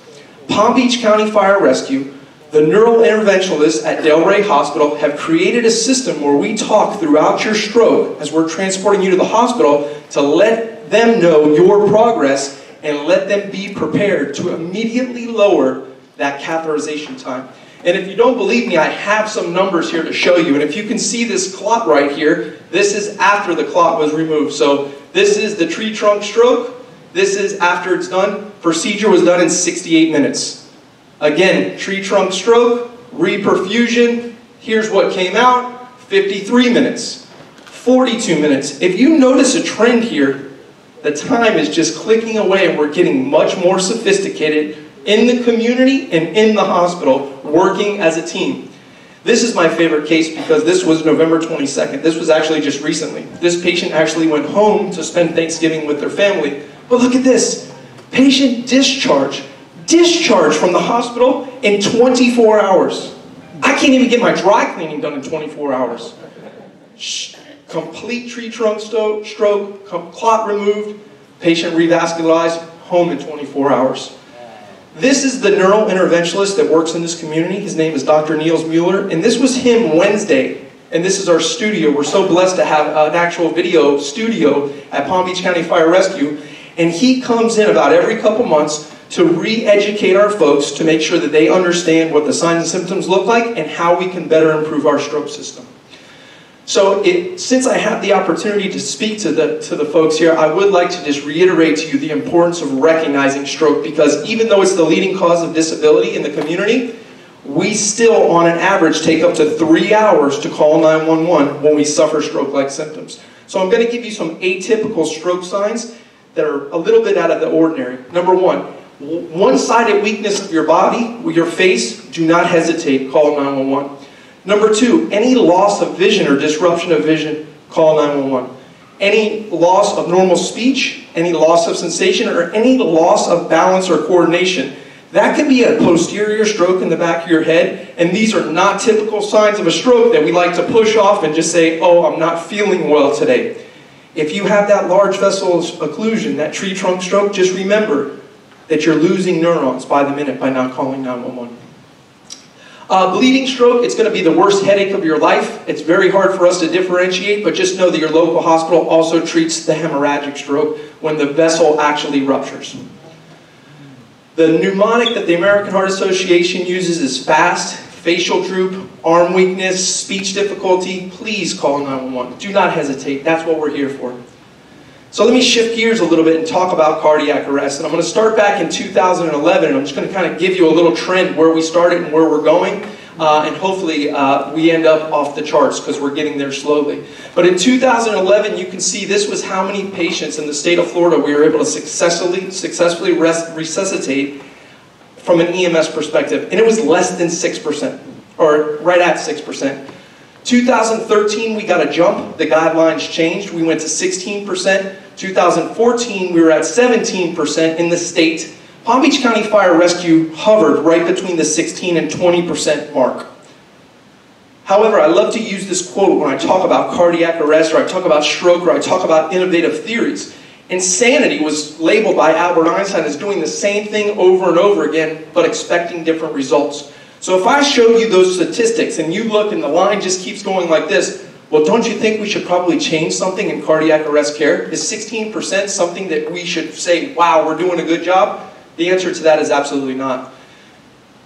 Palm Beach County Fire Rescue, the neural interventionalists at Delray Hospital have created a system where we talk throughout your stroke as we're transporting you to the hospital to let them know your progress and let them be prepared to immediately lower that catheterization time. And if you don't believe me, I have some numbers here to show you. And if you can see this clot right here, this is after the clot was removed. So this is the tree trunk stroke. This is after it's done. Procedure was done in 68 minutes. Again, tree trunk stroke, reperfusion. Here's what came out, 53 minutes, 42 minutes. If you notice a trend here, the time is just clicking away and we're getting much more sophisticated in the community and in the hospital working as a team. This is my favorite case because this was November 22nd. This was actually just recently. This patient actually went home to spend Thanksgiving with their family. But look at this. Patient discharge. Discharge from the hospital in 24 hours. I can't even get my dry cleaning done in 24 hours. Complete tree trunk stroke, clot removed, patient revascularized, home in 24 hours. This is the neural interventionalist that works in this community. His name is Dr. Niels Mueller, and this was him Wednesday. And this is our studio. We're so blessed to have an actual video studio at Palm Beach County Fire Rescue. And he comes in about every couple months to re-educate our folks to make sure that they understand what the signs and symptoms look like and how we can better improve our stroke system. So it, since I have the opportunity to speak to the, to the folks here, I would like to just reiterate to you the importance of recognizing stroke because even though it's the leading cause of disability in the community, we still, on an average, take up to three hours to call 911 when we suffer stroke-like symptoms. So I'm going to give you some atypical stroke signs that are a little bit out of the ordinary. Number one, one-sided weakness of your body, your face, do not hesitate, call 911. Number two, any loss of vision or disruption of vision, call 911. Any loss of normal speech, any loss of sensation, or any loss of balance or coordination. That could be a posterior stroke in the back of your head, and these are not typical signs of a stroke that we like to push off and just say, oh, I'm not feeling well today. If you have that large vessel occlusion, that tree trunk stroke, just remember that you're losing neurons by the minute by not calling 911. Uh, bleeding stroke, it's going to be the worst headache of your life. It's very hard for us to differentiate, but just know that your local hospital also treats the hemorrhagic stroke when the vessel actually ruptures. The mnemonic that the American Heart Association uses is FAST, facial droop, arm weakness, speech difficulty. Please call 911. Do not hesitate. That's what we're here for. So let me shift gears a little bit and talk about cardiac arrest. And I'm going to start back in 2011, and I'm just going to kind of give you a little trend where we started and where we're going. Uh, and hopefully uh, we end up off the charts because we're getting there slowly. But in 2011, you can see this was how many patients in the state of Florida we were able to successfully, successfully resuscitate from an EMS perspective. And it was less than 6%, or right at 6%. 2013, we got a jump. The guidelines changed. We went to 16%. 2014, we were at 17% in the state. Palm Beach County Fire Rescue hovered right between the 16 and 20% mark. However, I love to use this quote when I talk about cardiac arrest, or I talk about stroke, or I talk about innovative theories. Insanity was labeled by Albert Einstein as doing the same thing over and over again, but expecting different results. So if I show you those statistics and you look and the line just keeps going like this, well, don't you think we should probably change something in cardiac arrest care? Is 16% something that we should say, wow, we're doing a good job? The answer to that is absolutely not.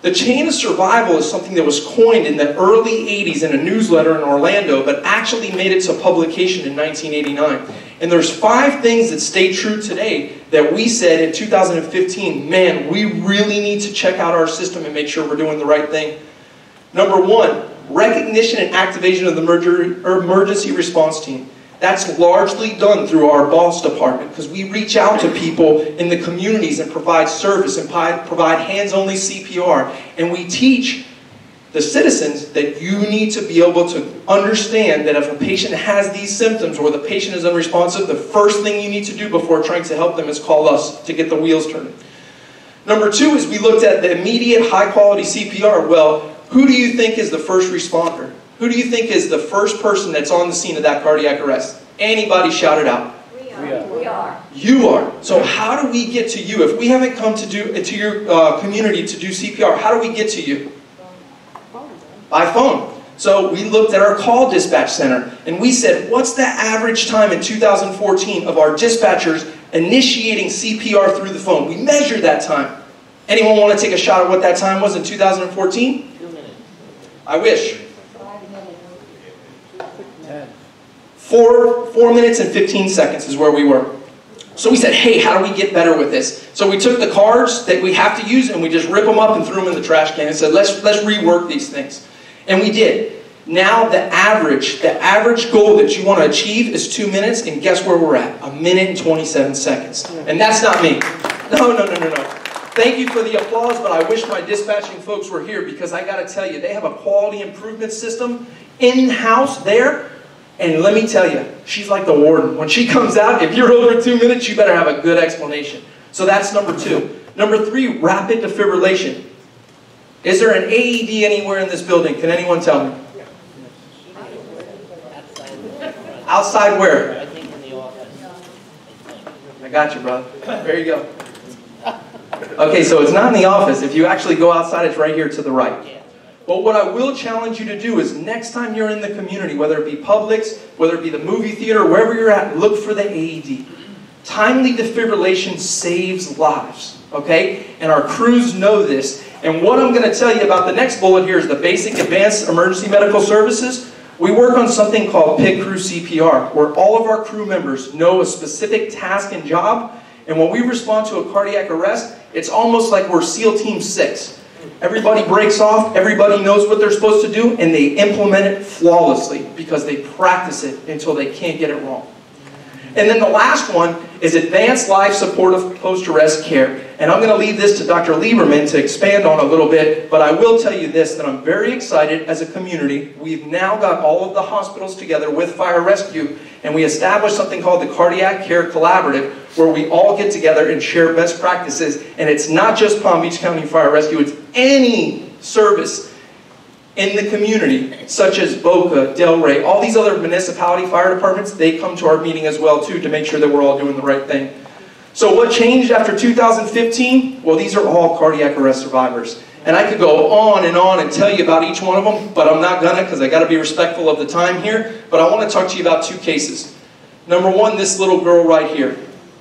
The chain of survival is something that was coined in the early 80s in a newsletter in Orlando, but actually made it to publication in 1989. And there's five things that stay true today that we said in 2015, man, we really need to check out our system and make sure we're doing the right thing. Number one, recognition and activation of the emergency response team. That's largely done through our boss department because we reach out to people in the communities and provide service and provide hands-only CPR. And we teach the citizens that you need to be able to understand that if a patient has these symptoms or the patient is unresponsive, the first thing you need to do before trying to help them is call us to get the wheels turning. Number two is we looked at the immediate high quality CPR. Well, who do you think is the first responder? Who do you think is the first person that's on the scene of that cardiac arrest? Anybody shout it out. We are. We are. You are. So how do we get to you? If we haven't come to do to your uh, community to do CPR, how do we get to you? By phone. So we looked at our call dispatch center and we said, what's the average time in 2014 of our dispatchers initiating CPR through the phone? We measured that time. Anyone want to take a shot at what that time was in 2014? I wish. Four, four minutes and 15 seconds is where we were. So we said, hey, how do we get better with this? So we took the cards that we have to use and we just rip them up and threw them in the trash can and said, let's, let's rework these things. And we did. Now the average, the average goal that you want to achieve is two minutes, and guess where we're at? A minute and 27 seconds. And that's not me. No, no, no, no, no. Thank you for the applause, but I wish my dispatching folks were here because I got to tell you, they have a quality improvement system in-house there and let me tell you, she's like the warden. When she comes out, if you're over two minutes, you better have a good explanation. So that's number two. Number three, rapid defibrillation. Is there an AED anywhere in this building? Can anyone tell me? Outside where? I think in the office. I got you, brother. There you go. Okay, so it's not in the office. If you actually go outside, it's right here to the right. But what I will challenge you to do is next time you're in the community, whether it be Publix, whether it be the movie theater, wherever you're at, look for the AED. Timely defibrillation saves lives, okay? And our crews know this. And what I'm going to tell you about the next bullet here is the basic advanced emergency medical services. We work on something called Pit Crew CPR, where all of our crew members know a specific task and job. And when we respond to a cardiac arrest, it's almost like we're SEAL Team 6. Everybody breaks off, everybody knows what they're supposed to do, and they implement it flawlessly because they practice it until they can't get it wrong. And then the last one is advanced life supportive post-arrest care. And I'm going to leave this to Dr. Lieberman to expand on a little bit, but I will tell you this, that I'm very excited as a community. We've now got all of the hospitals together with fire rescue, and we established something called the Cardiac Care Collaborative, where we all get together and share best practices. And it's not just Palm Beach County Fire Rescue, it's any service in the community, such as Boca, Delray, all these other municipality fire departments, they come to our meeting as well too to make sure that we're all doing the right thing. So what changed after 2015? Well, these are all cardiac arrest survivors. And I could go on and on and tell you about each one of them, but I'm not gonna because I gotta be respectful of the time here. But I want to talk to you about two cases. Number one, this little girl right here.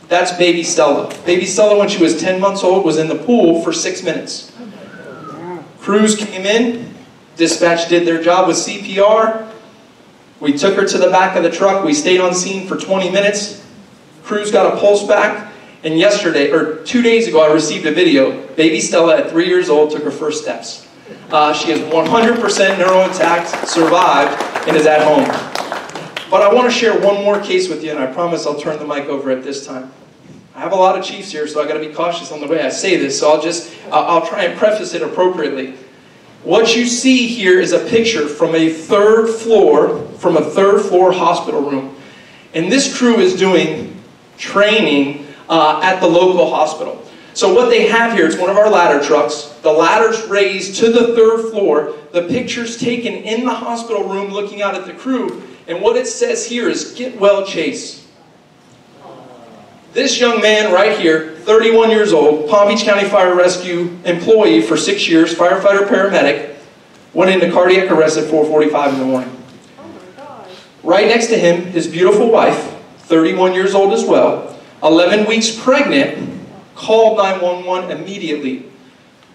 That's baby Stella. Baby Stella, when she was 10 months old, was in the pool for six minutes. Crews came in, Dispatch did their job with CPR. We took her to the back of the truck. We stayed on scene for 20 minutes. Crews got a pulse back. And yesterday, or two days ago, I received a video. Baby Stella, at three years old, took her first steps. Uh, she is 100% neuro intact, survived, and is at home. But I want to share one more case with you, and I promise I'll turn the mic over at this time. I have a lot of chiefs here, so I got to be cautious on the way I say this. So I'll just, I'll try and preface it appropriately. What you see here is a picture from a third floor, from a third floor hospital room. And this crew is doing training uh, at the local hospital. So what they have here is one of our ladder trucks. The ladder's raised to the third floor. The picture's taken in the hospital room looking out at the crew. And what it says here is, get well, Chase. This young man right here, 31 years old, Palm Beach County Fire Rescue employee for six years, firefighter paramedic, went into cardiac arrest at 4.45 in the morning. Right next to him, his beautiful wife, 31 years old as well, 11 weeks pregnant, called 911 immediately.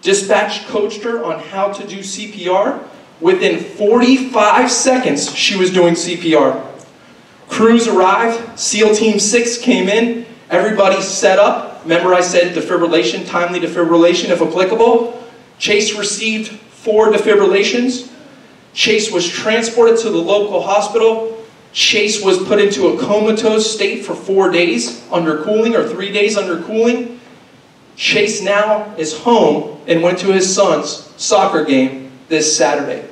Dispatch coached her on how to do CPR. Within 45 seconds, she was doing CPR. Crews arrived, SEAL Team 6 came in, everybody set up. Remember I said defibrillation, timely defibrillation if applicable. Chase received four defibrillations. Chase was transported to the local hospital. Chase was put into a comatose state for four days under cooling or three days under cooling. Chase now is home and went to his son's soccer game this Saturday.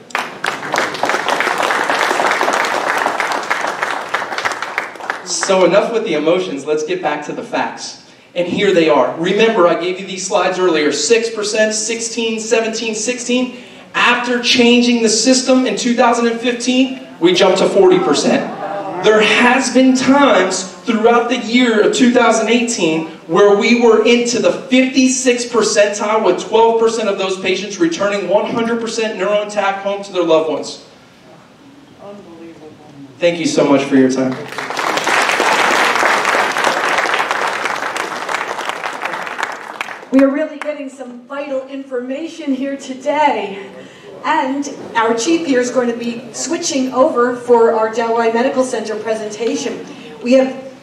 So enough with the emotions, let's get back to the facts. And here they are. Remember, I gave you these slides earlier 6%, 16, 17, 16. After changing the system in 2015, we jumped to 40%. There has been times throughout the year of 2018 where we were into the 56 percentile with 12% of those patients returning 100% neuro intact home to their loved ones. Unbelievable. Thank you so much for your time. We are really getting some vital information here today. And our chief here is going to be switching over for our Delray Medical Center presentation. We have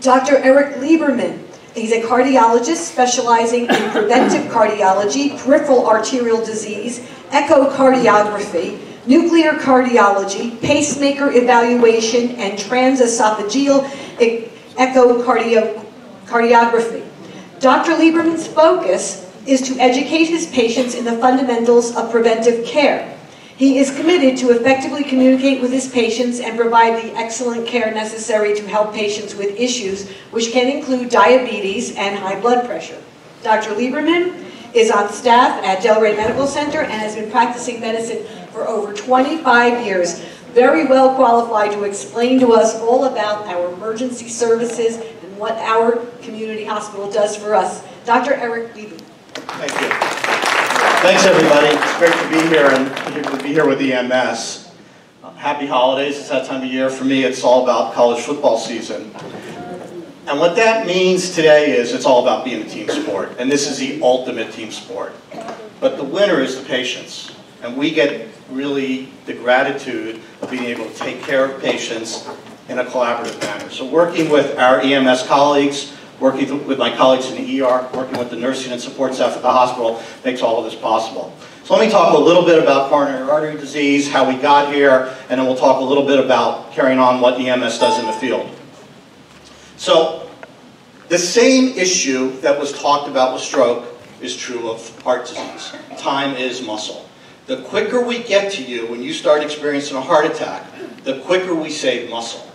Dr. Eric Lieberman. He's a cardiologist specializing in preventive cardiology, peripheral arterial disease, echocardiography, nuclear cardiology, pacemaker evaluation, and transesophageal echocardiography. Dr. Lieberman's focus is to educate his patients in the fundamentals of preventive care. He is committed to effectively communicate with his patients and provide the excellent care necessary to help patients with issues which can include diabetes and high blood pressure. Dr. Lieberman is on staff at Delray Medical Center and has been practicing medicine for over 25 years. Very well qualified to explain to us all about our emergency services what our community hospital does for us. Dr. Eric Lieberman. Thank you. Thanks, everybody. It's great to be here and to be here with EMS. Happy holidays. It's that time of year. For me, it's all about college football season. And what that means today is it's all about being a team sport. And this is the ultimate team sport. But the winner is the patients. And we get really the gratitude of being able to take care of patients in a collaborative manner. So working with our EMS colleagues, working with my colleagues in the ER, working with the nursing and support staff at the hospital makes all of this possible. So let me talk a little bit about coronary artery disease, how we got here, and then we'll talk a little bit about carrying on what EMS does in the field. So the same issue that was talked about with stroke is true of heart disease. Time is muscle. The quicker we get to you when you start experiencing a heart attack, the quicker we save muscle.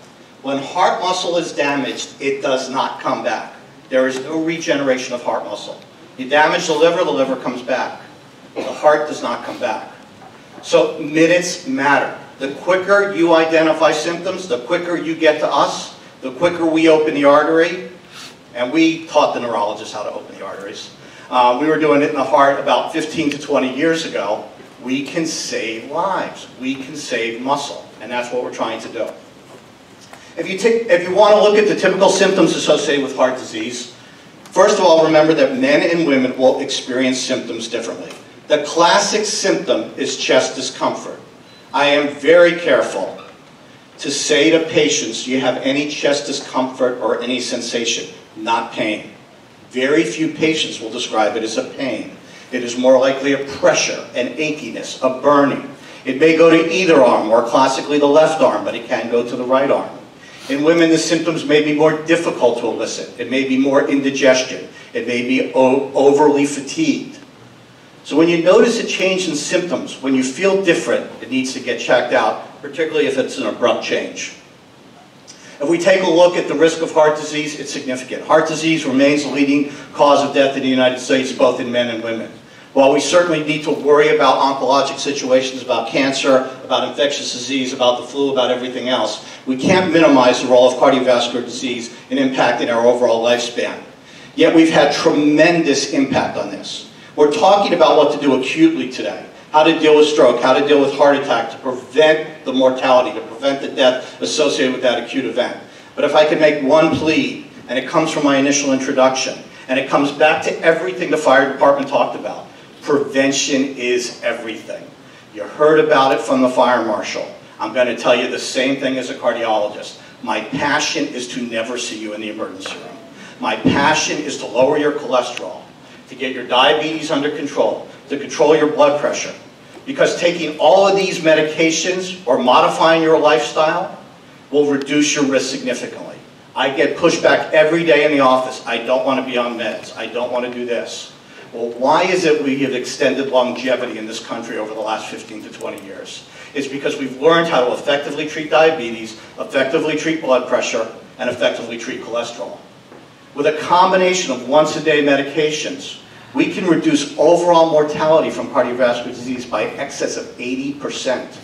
When heart muscle is damaged, it does not come back. There is no regeneration of heart muscle. You damage the liver, the liver comes back. The heart does not come back. So minutes matter. The quicker you identify symptoms, the quicker you get to us, the quicker we open the artery, and we taught the neurologists how to open the arteries. Uh, we were doing it in the heart about 15 to 20 years ago. We can save lives. We can save muscle, and that's what we're trying to do. If you, take, if you want to look at the typical symptoms associated with heart disease, first of all, remember that men and women will experience symptoms differently. The classic symptom is chest discomfort. I am very careful to say to patients, do you have any chest discomfort or any sensation? Not pain. Very few patients will describe it as a pain. It is more likely a pressure, an achiness, a burning. It may go to either arm, more classically the left arm, but it can go to the right arm. In women, the symptoms may be more difficult to elicit. It may be more indigestion. It may be overly fatigued. So when you notice a change in symptoms, when you feel different, it needs to get checked out, particularly if it's an abrupt change. If we take a look at the risk of heart disease, it's significant. Heart disease remains the leading cause of death in the United States, both in men and women. While we certainly need to worry about oncologic situations, about cancer, about infectious disease, about the flu, about everything else, we can't minimize the role of cardiovascular disease in impacting our overall lifespan. Yet we've had tremendous impact on this. We're talking about what to do acutely today. How to deal with stroke, how to deal with heart attack, to prevent the mortality, to prevent the death associated with that acute event. But if I could make one plea, and it comes from my initial introduction, And it comes back to everything the fire department talked about. Prevention is everything. You heard about it from the fire marshal. I'm going to tell you the same thing as a cardiologist. My passion is to never see you in the emergency room. My passion is to lower your cholesterol, to get your diabetes under control, to control your blood pressure. Because taking all of these medications or modifying your lifestyle will reduce your risk significantly. I get pushback every day in the office. I don't want to be on meds. I don't want to do this. Well, why is it we have extended longevity in this country over the last 15 to 20 years? It's because we've learned how to effectively treat diabetes, effectively treat blood pressure, and effectively treat cholesterol. With a combination of once-a-day medications, we can reduce overall mortality from cardiovascular disease by excess of 80%.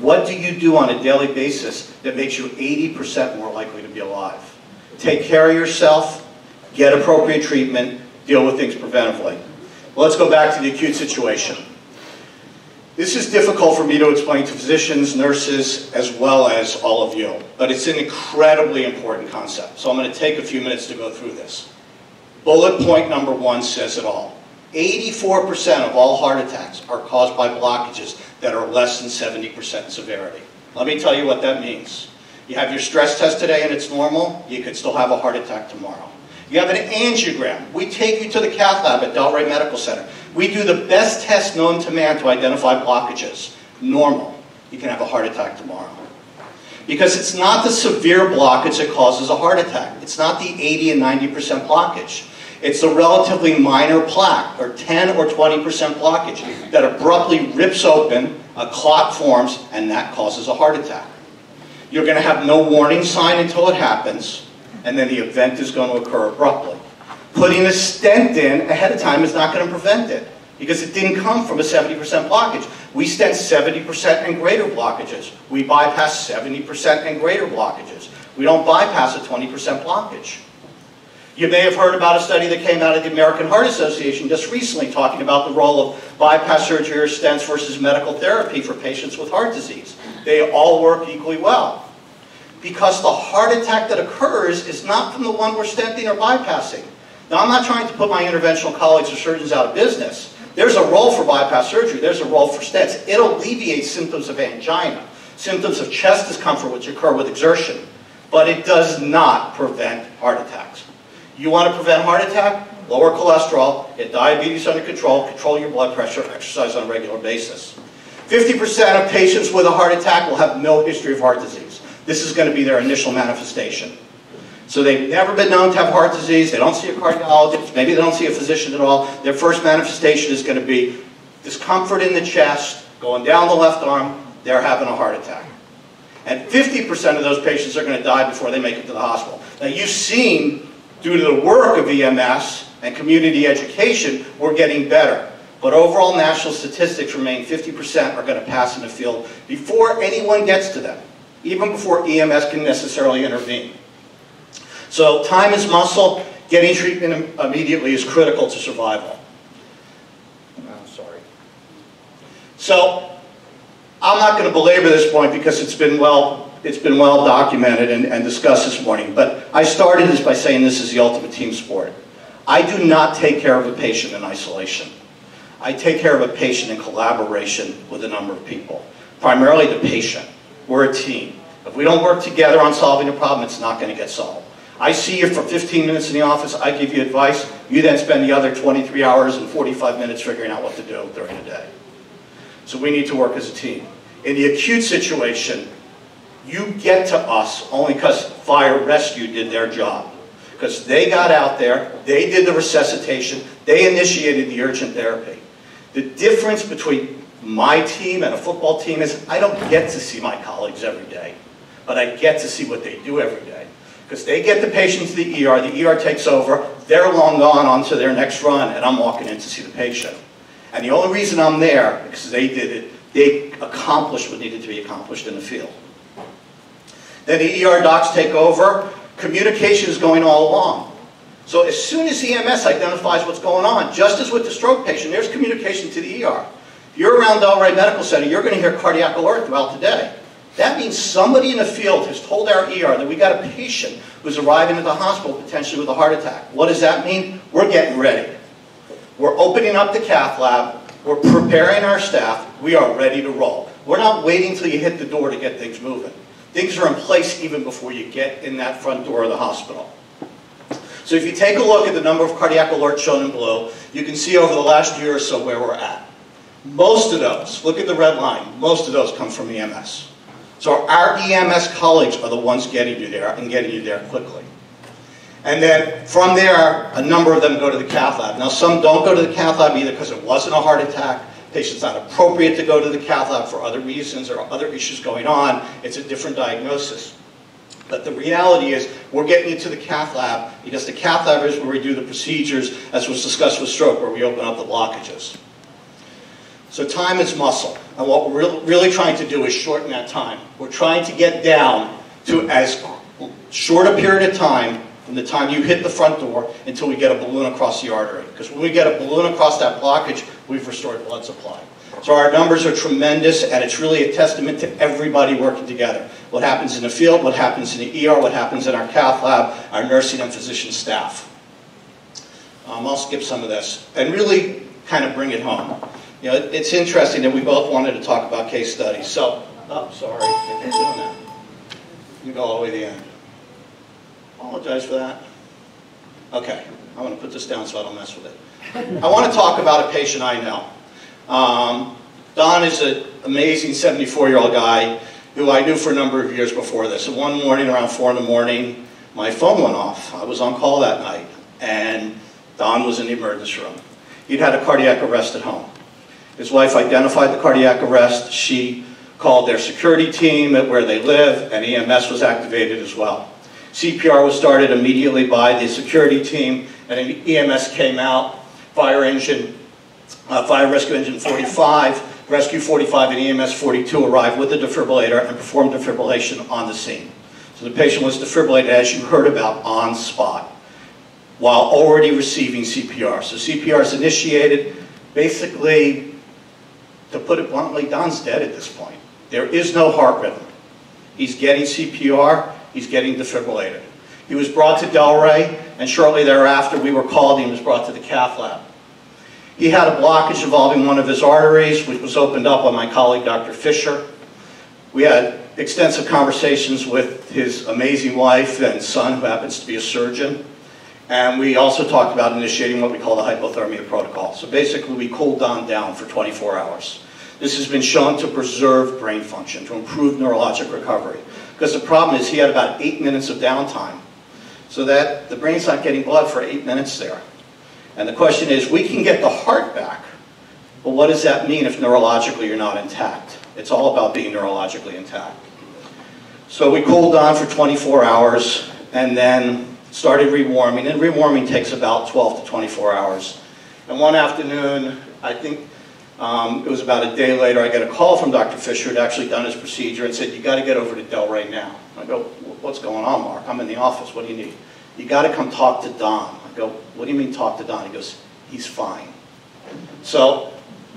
What do you do on a daily basis that makes you 80% more likely to be alive? Take care of yourself, get appropriate treatment, deal with things preventively. Let's go back to the acute situation. This is difficult for me to explain to physicians, nurses, as well as all of you, but it's an incredibly important concept. So I'm going to take a few minutes to go through this. Bullet point number one says it all. 84% of all heart attacks are caused by blockages that are less than 70% severity. Let me tell you what that means. You have your stress test today and it's normal, you could still have a heart attack tomorrow. You have an angiogram. We take you to the cath lab at Delray Medical Center. We do the best test known to man to identify blockages. Normal. You can have a heart attack tomorrow. Because it's not the severe blockage that causes a heart attack. It's not the 80 and 90% blockage. It's a relatively minor plaque, or 10 or 20% blockage, that abruptly rips open, a clot forms, and that causes a heart attack. You're going to have no warning sign until it happens, and then the event is going to occur abruptly. Putting a stent in ahead of time is not going to prevent it because it didn't come from a 70% blockage. We stent 70% and greater blockages. We bypass 70% and greater blockages. We don't bypass a 20% blockage. You may have heard about a study that came out of the American Heart Association just recently talking about the role of bypass surgery or stents versus medical therapy for patients with heart disease. They all work equally well. Because the heart attack that occurs is not from the one we're stenting or bypassing. Now, I'm not trying to put my interventional colleagues or surgeons out of business. There's a role for bypass surgery. There's a role for stents. It alleviates symptoms of angina, symptoms of chest discomfort which occur with exertion. But it does not prevent heart attacks. You want to prevent heart attack? Lower cholesterol, get diabetes under control, control your blood pressure, exercise on a regular basis. 50% of patients with a heart attack will have no history of heart disease. This is going to be their initial manifestation. So they've never been known to have heart disease. They don't see a cardiologist. Maybe they don't see a physician at all. Their first manifestation is going to be discomfort in the chest, going down the left arm. They're having a heart attack. And 50% of those patients are going to die before they make it to the hospital. Now you've seen, due to the work of EMS and community education, we're getting better. But overall national statistics remain 50% are going to pass in the field before anyone gets to them, even before EMS can necessarily intervene. So time is muscle. Getting treatment immediately is critical to survival. I'm sorry. So I'm not going to belabor this point because it's been well, it's been well documented and, and discussed this morning. But I started this by saying this is the ultimate team sport. I do not take care of a patient in isolation. I take care of a patient in collaboration with a number of people, primarily the patient. We're a team. If we don't work together on solving a problem, it's not going to get solved. I see you for 15 minutes in the office, I give you advice, you then spend the other 23 hours and 45 minutes figuring out what to do during the day. So we need to work as a team. In the acute situation, you get to us only because fire rescue did their job. Because they got out there, they did the resuscitation, they initiated the urgent therapy. The difference between my team and a football team is I don't get to see my colleagues every day, but I get to see what they do every day. Because they get the patient to the ER, the ER takes over, they're long gone on to their next run, and I'm walking in to see the patient. And the only reason I'm there, because they did it, they accomplished what needed to be accomplished in the field. Then the ER docs take over, communication is going all along. So as soon as EMS identifies what's going on, just as with the stroke patient, there's communication to the ER. You're around Delray Medical Center, you're going to hear cardiac alert throughout the day. That means somebody in the field has told our ER that we got a patient who's arriving at the hospital potentially with a heart attack. What does that mean? We're getting ready. We're opening up the cath lab. We're preparing our staff. We are ready to roll. We're not waiting until you hit the door to get things moving. Things are in place even before you get in that front door of the hospital. So if you take a look at the number of cardiac alerts shown in blue, you can see over the last year or so where we're at. Most of those, look at the red line, most of those come from EMS. So our EMS colleagues are the ones getting you there and getting you there quickly. And then from there, a number of them go to the cath lab. Now some don't go to the cath lab either because it wasn't a heart attack, patient's not appropriate to go to the cath lab for other reasons or other issues going on. It's a different diagnosis. But the reality is, we're getting you to the cath lab because the cath lab is where we do the procedures, as was discussed with stroke, where we open up the blockages. So time is muscle. And what we're really trying to do is shorten that time. We're trying to get down to as short a period of time from the time you hit the front door until we get a balloon across the artery. Because when we get a balloon across that blockage, we've restored blood supply. So our numbers are tremendous, and it's really a testament to everybody working together. What happens in the field, what happens in the ER, what happens in our cath lab, our nursing and physician staff. Um, I'll skip some of this, and really kind of bring it home. You know, it's interesting that we both wanted to talk about case studies. So, oh, sorry, I can't do that. You go all the way to the end. Apologize for that. Okay, I'm going to put this down so I don't mess with it. I want to talk about a patient I know. Um, Don is an amazing 74-year-old guy who I knew for a number of years before this. And one morning around 4 in the morning, my phone went off. I was on call that night, and Don was in the emergency room. He'd had a cardiac arrest at home. His wife identified the cardiac arrest. She called their security team at where they live, and EMS was activated as well. CPR was started immediately by the security team, and an EMS came out, fire engine uh, Fire Rescue Engine 45, Rescue 45, and EMS 42 arrived with the defibrillator and performed defibrillation on the scene. So the patient was defibrillated, as you heard about, on spot, while already receiving CPR. So CPR is initiated. Basically, to put it bluntly, Don's dead at this point. There is no heart rhythm. He's getting CPR, he's getting defibrillated. He was brought to Delray, and shortly thereafter we were called he was brought to the cath lab. He had a blockage involving one of his arteries, which was opened up by my colleague, Dr. Fisher. We had extensive conversations with his amazing wife and son, who happens to be a surgeon. And we also talked about initiating what we call the hypothermia protocol. So basically, we cooled Don down for 24 hours. This has been shown to preserve brain function, to improve neurologic recovery. Because the problem is he had about eight minutes of downtime. So that the brain's not getting blood for eight minutes there. And the question is, we can get the heart back, but what does that mean if neurologically you're not intact? It's all about being neurologically intact. So we cooled down for 24 hours and then started rewarming, and rewarming takes about 12 to 24 hours. And one afternoon, I think um, it was about a day later, I get a call from Dr. Fisher, who had actually done his procedure, and said, you got to get over to Delray now. I go, what's going on, Mark? I'm in the office. What do you need? You got to come talk to Don. I go, what do you mean talk to Don? He goes, he's fine. So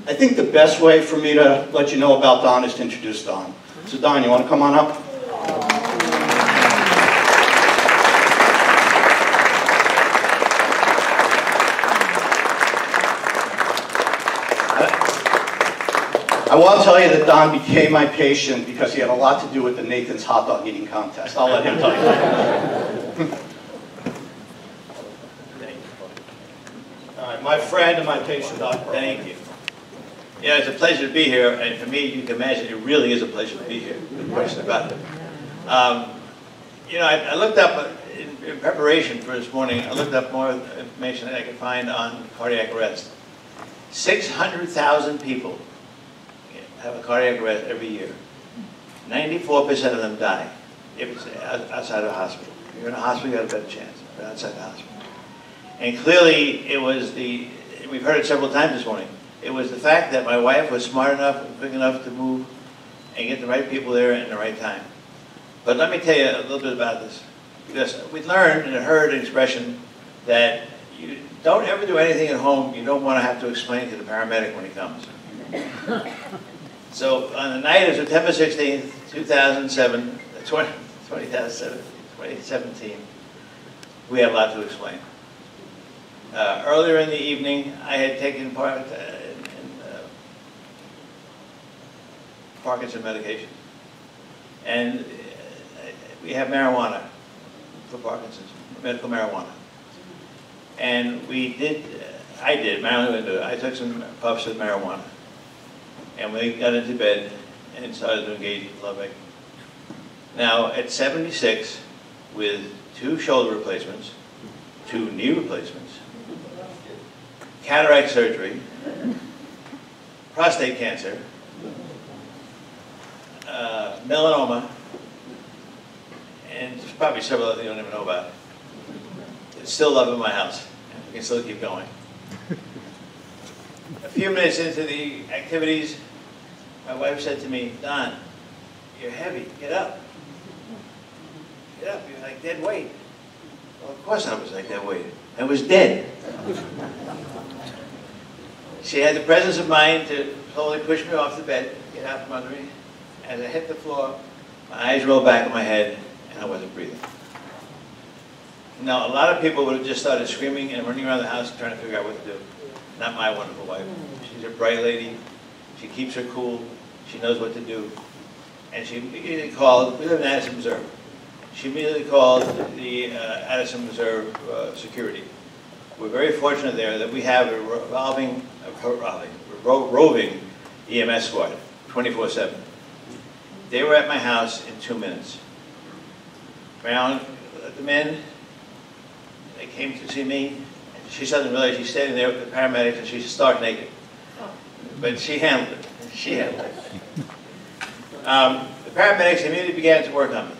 I think the best way for me to let you know about Don is to introduce Don. So Don, you want to come on up? I want to tell you that Don became my patient because he had a lot to do with the Nathan's hot dog eating contest. I'll let him tell you. All right, my friend and my patient, Dr. Thank you. Yeah, it's a pleasure to be here, and for me, you can imagine it really is a pleasure to be here. No question about it. Um, you know, I, I looked up uh, in, in, preparation for this morning. I looked up more information that I could find on cardiac arrest. Six hundred thousand people have a cardiac arrest every year. Ninety-four percent of them die if it's outside of a hospital. If you're in a hospital, you have a better chance. But outside the hospital. And clearly, it was the, we've heard it several times this morning, it was the fact that my wife was smart enough big enough to move and get the right people there at the right time. But let me tell you a little bit about this. Because we learned and heard an expression that you don't ever do anything at home you don't want to have to explain to the paramedic when he comes. So on the night of September 16th, 2007, 20, 2017, we have a lot to explain. Uh, earlier in the evening, I had taken part uh, in, uh, Parkinson medication. And uh, we have marijuana for Parkinson's, medical marijuana. And we did, uh, I did, Marilyn. I took some puffs of marijuana. And we got into bed and started to engage in lovemaking. Now, at 76, with two shoulder replacements, two knee replacements, cataract surgery, prostate cancer, uh, melanoma, and probably several other things you don't even know about. It's still love in my house. We can still keep going. Few minutes into the activities, my wife said to me, Don, you're heavy, get up. Get up, you're like dead weight. Well, of course I was like dead weight. I was dead. She had the presence of mind to slowly push me off the bed, get out from under me. As I hit the floor, my eyes rolled back in my head, and I wasn't breathing. Now, a lot of people would have just started screaming and running around the house trying to figure out what to do. Not my wonderful wife. She's a bright lady. She keeps her cool. She knows what to do. And she immediately called, we live in Addison Reserve. She immediately called the uh, Addison Reserve uh, Security. We're very fortunate there that we have a revolving, a revolving, ro roving EMS squad, 24-7. They were at my house in two minutes. Brown let them in. They came to see me. She suddenly realized she's standing there with the paramedics and she's stark naked. But she handled it. She handled it. Um, the paramedics immediately began to work on me.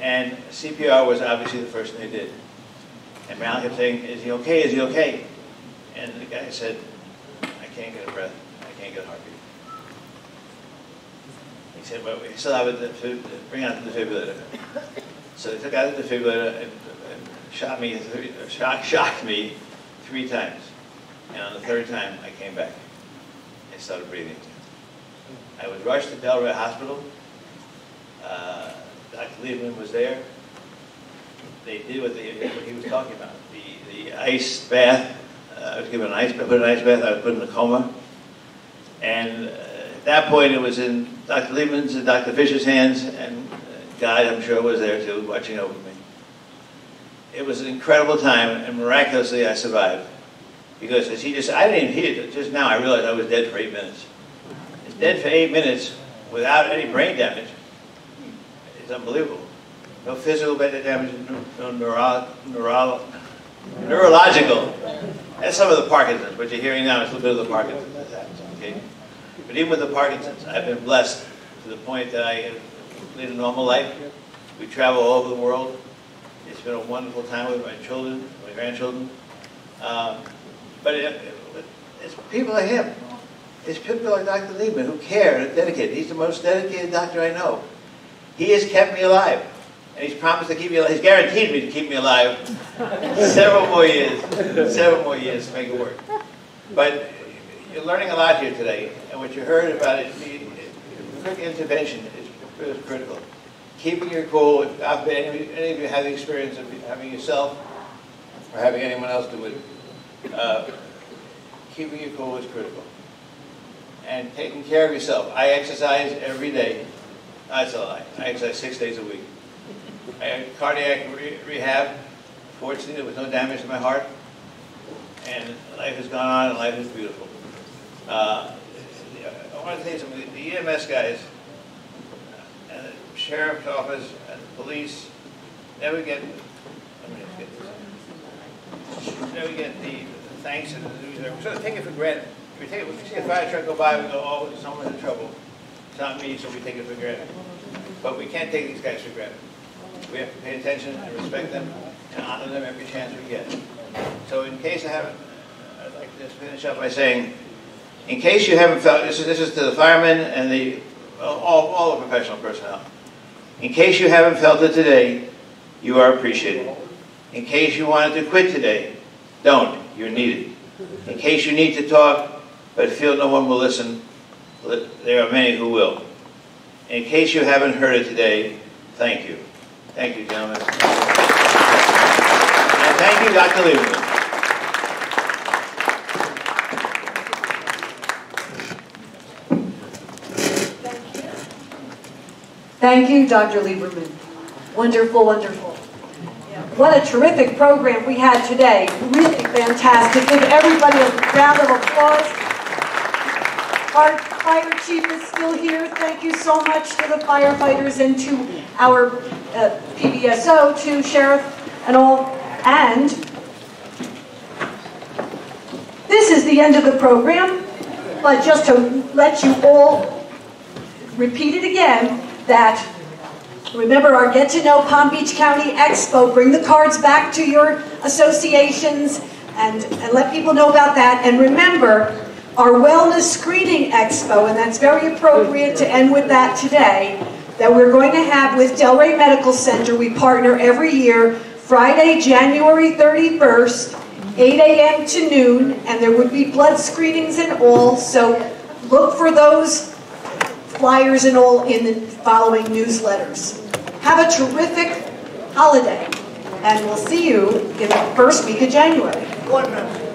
And CPR was obviously the first thing they did. And Brown kept saying, is he okay, is he okay? And the guy said, I can't get a breath, I can't get a heartbeat. He said, well, we still have a bring out the defibrillator. So they took out the defibrillator and, and shot me, three, shock, shocked me three times. And on the third time, I came back and started breathing. I was rushed to Delray Hospital. Uh, Dr. Lieberman was there. They did what, they, what he was talking about. The, the ice bath, uh, I was given an ice bath, put an ice bath, I was put in a coma. And uh, at that point, it was in Dr. Lieberman's and Dr. Fisher's hands, and God, I'm sure, was there too, watching over me. It was an incredible time, and miraculously, I survived. Because as he just, I didn't even hear it, just now I realized I was dead for eight minutes. It's dead for eight minutes without any brain damage. It's unbelievable. No physical damage, no neuro, neuro, neurological. That's some of the Parkinson's. What you're hearing now is a little bit of the Parkinson's. Okay? But even with the Parkinson's, I've been blessed to the point that I have lead a normal life. We travel all over the world. It's been a wonderful time with my children, my grandchildren. Um, but it, it, it's people like him. It's people like Dr. Lieberman who care and are dedicated. He's the most dedicated doctor I know. He has kept me alive. And he's promised to keep me alive. He's guaranteed me to keep me alive several more years. Several more years to make it work. But you're learning a lot here today. And what you heard about it, the quick intervention is, is critical. Keeping your cool. I've been, any, any of you have the experience of having yourself or having anyone else do it. Uh, keeping your cool is critical. And taking care of yourself. I exercise every day. That's a lie. I exercise six days a week. I had cardiac re rehab. Fortunately, there was no damage to my heart. And life has gone on and life is beautiful. Uh, I want to tell you something. The EMS guys, sheriff's office, and police get, let me just get this. Never get the thanks and the news. We sort of take it for granted. We take it, we see a fire truck go by, we go, oh, someone's in trouble. It's not me, so we take it for granted. But we can't take these guys for granted. We have to pay attention and respect them and honor them every chance we get. So in case I haven't, I'd like to finish up by saying, in case you haven't felt, this is, this is to the firemen and the, all, all the professional personnel. In case you haven't felt it today, you are appreciated. In case you wanted to quit today, don't. You're needed. In case you need to talk, but feel no one will listen, there are many who will. In case you haven't heard it today, thank you. Thank you, gentlemen. And thank you, Dr. Lieberman. Thank you, Dr. Lieberman. Wonderful, wonderful. What a terrific program we had today. Really fantastic. Give everybody a round of applause. Our fire chief is still here. Thank you so much to the firefighters and to our uh, PBSO, to sheriff and all. And this is the end of the program, but just to let you all repeat it again, that remember our Get to Know Palm Beach County Expo, bring the cards back to your associations and, and let people know about that. And remember, our Wellness Screening Expo, and that's very appropriate to end with that today, that we're going to have with Delray Medical Center. We partner every year, Friday, January 31st, 8 a.m. to noon, and there would be blood screenings and all, so look for those flyers and all in the following newsletters. Have a terrific holiday, and we'll see you in the first week of January. One minute.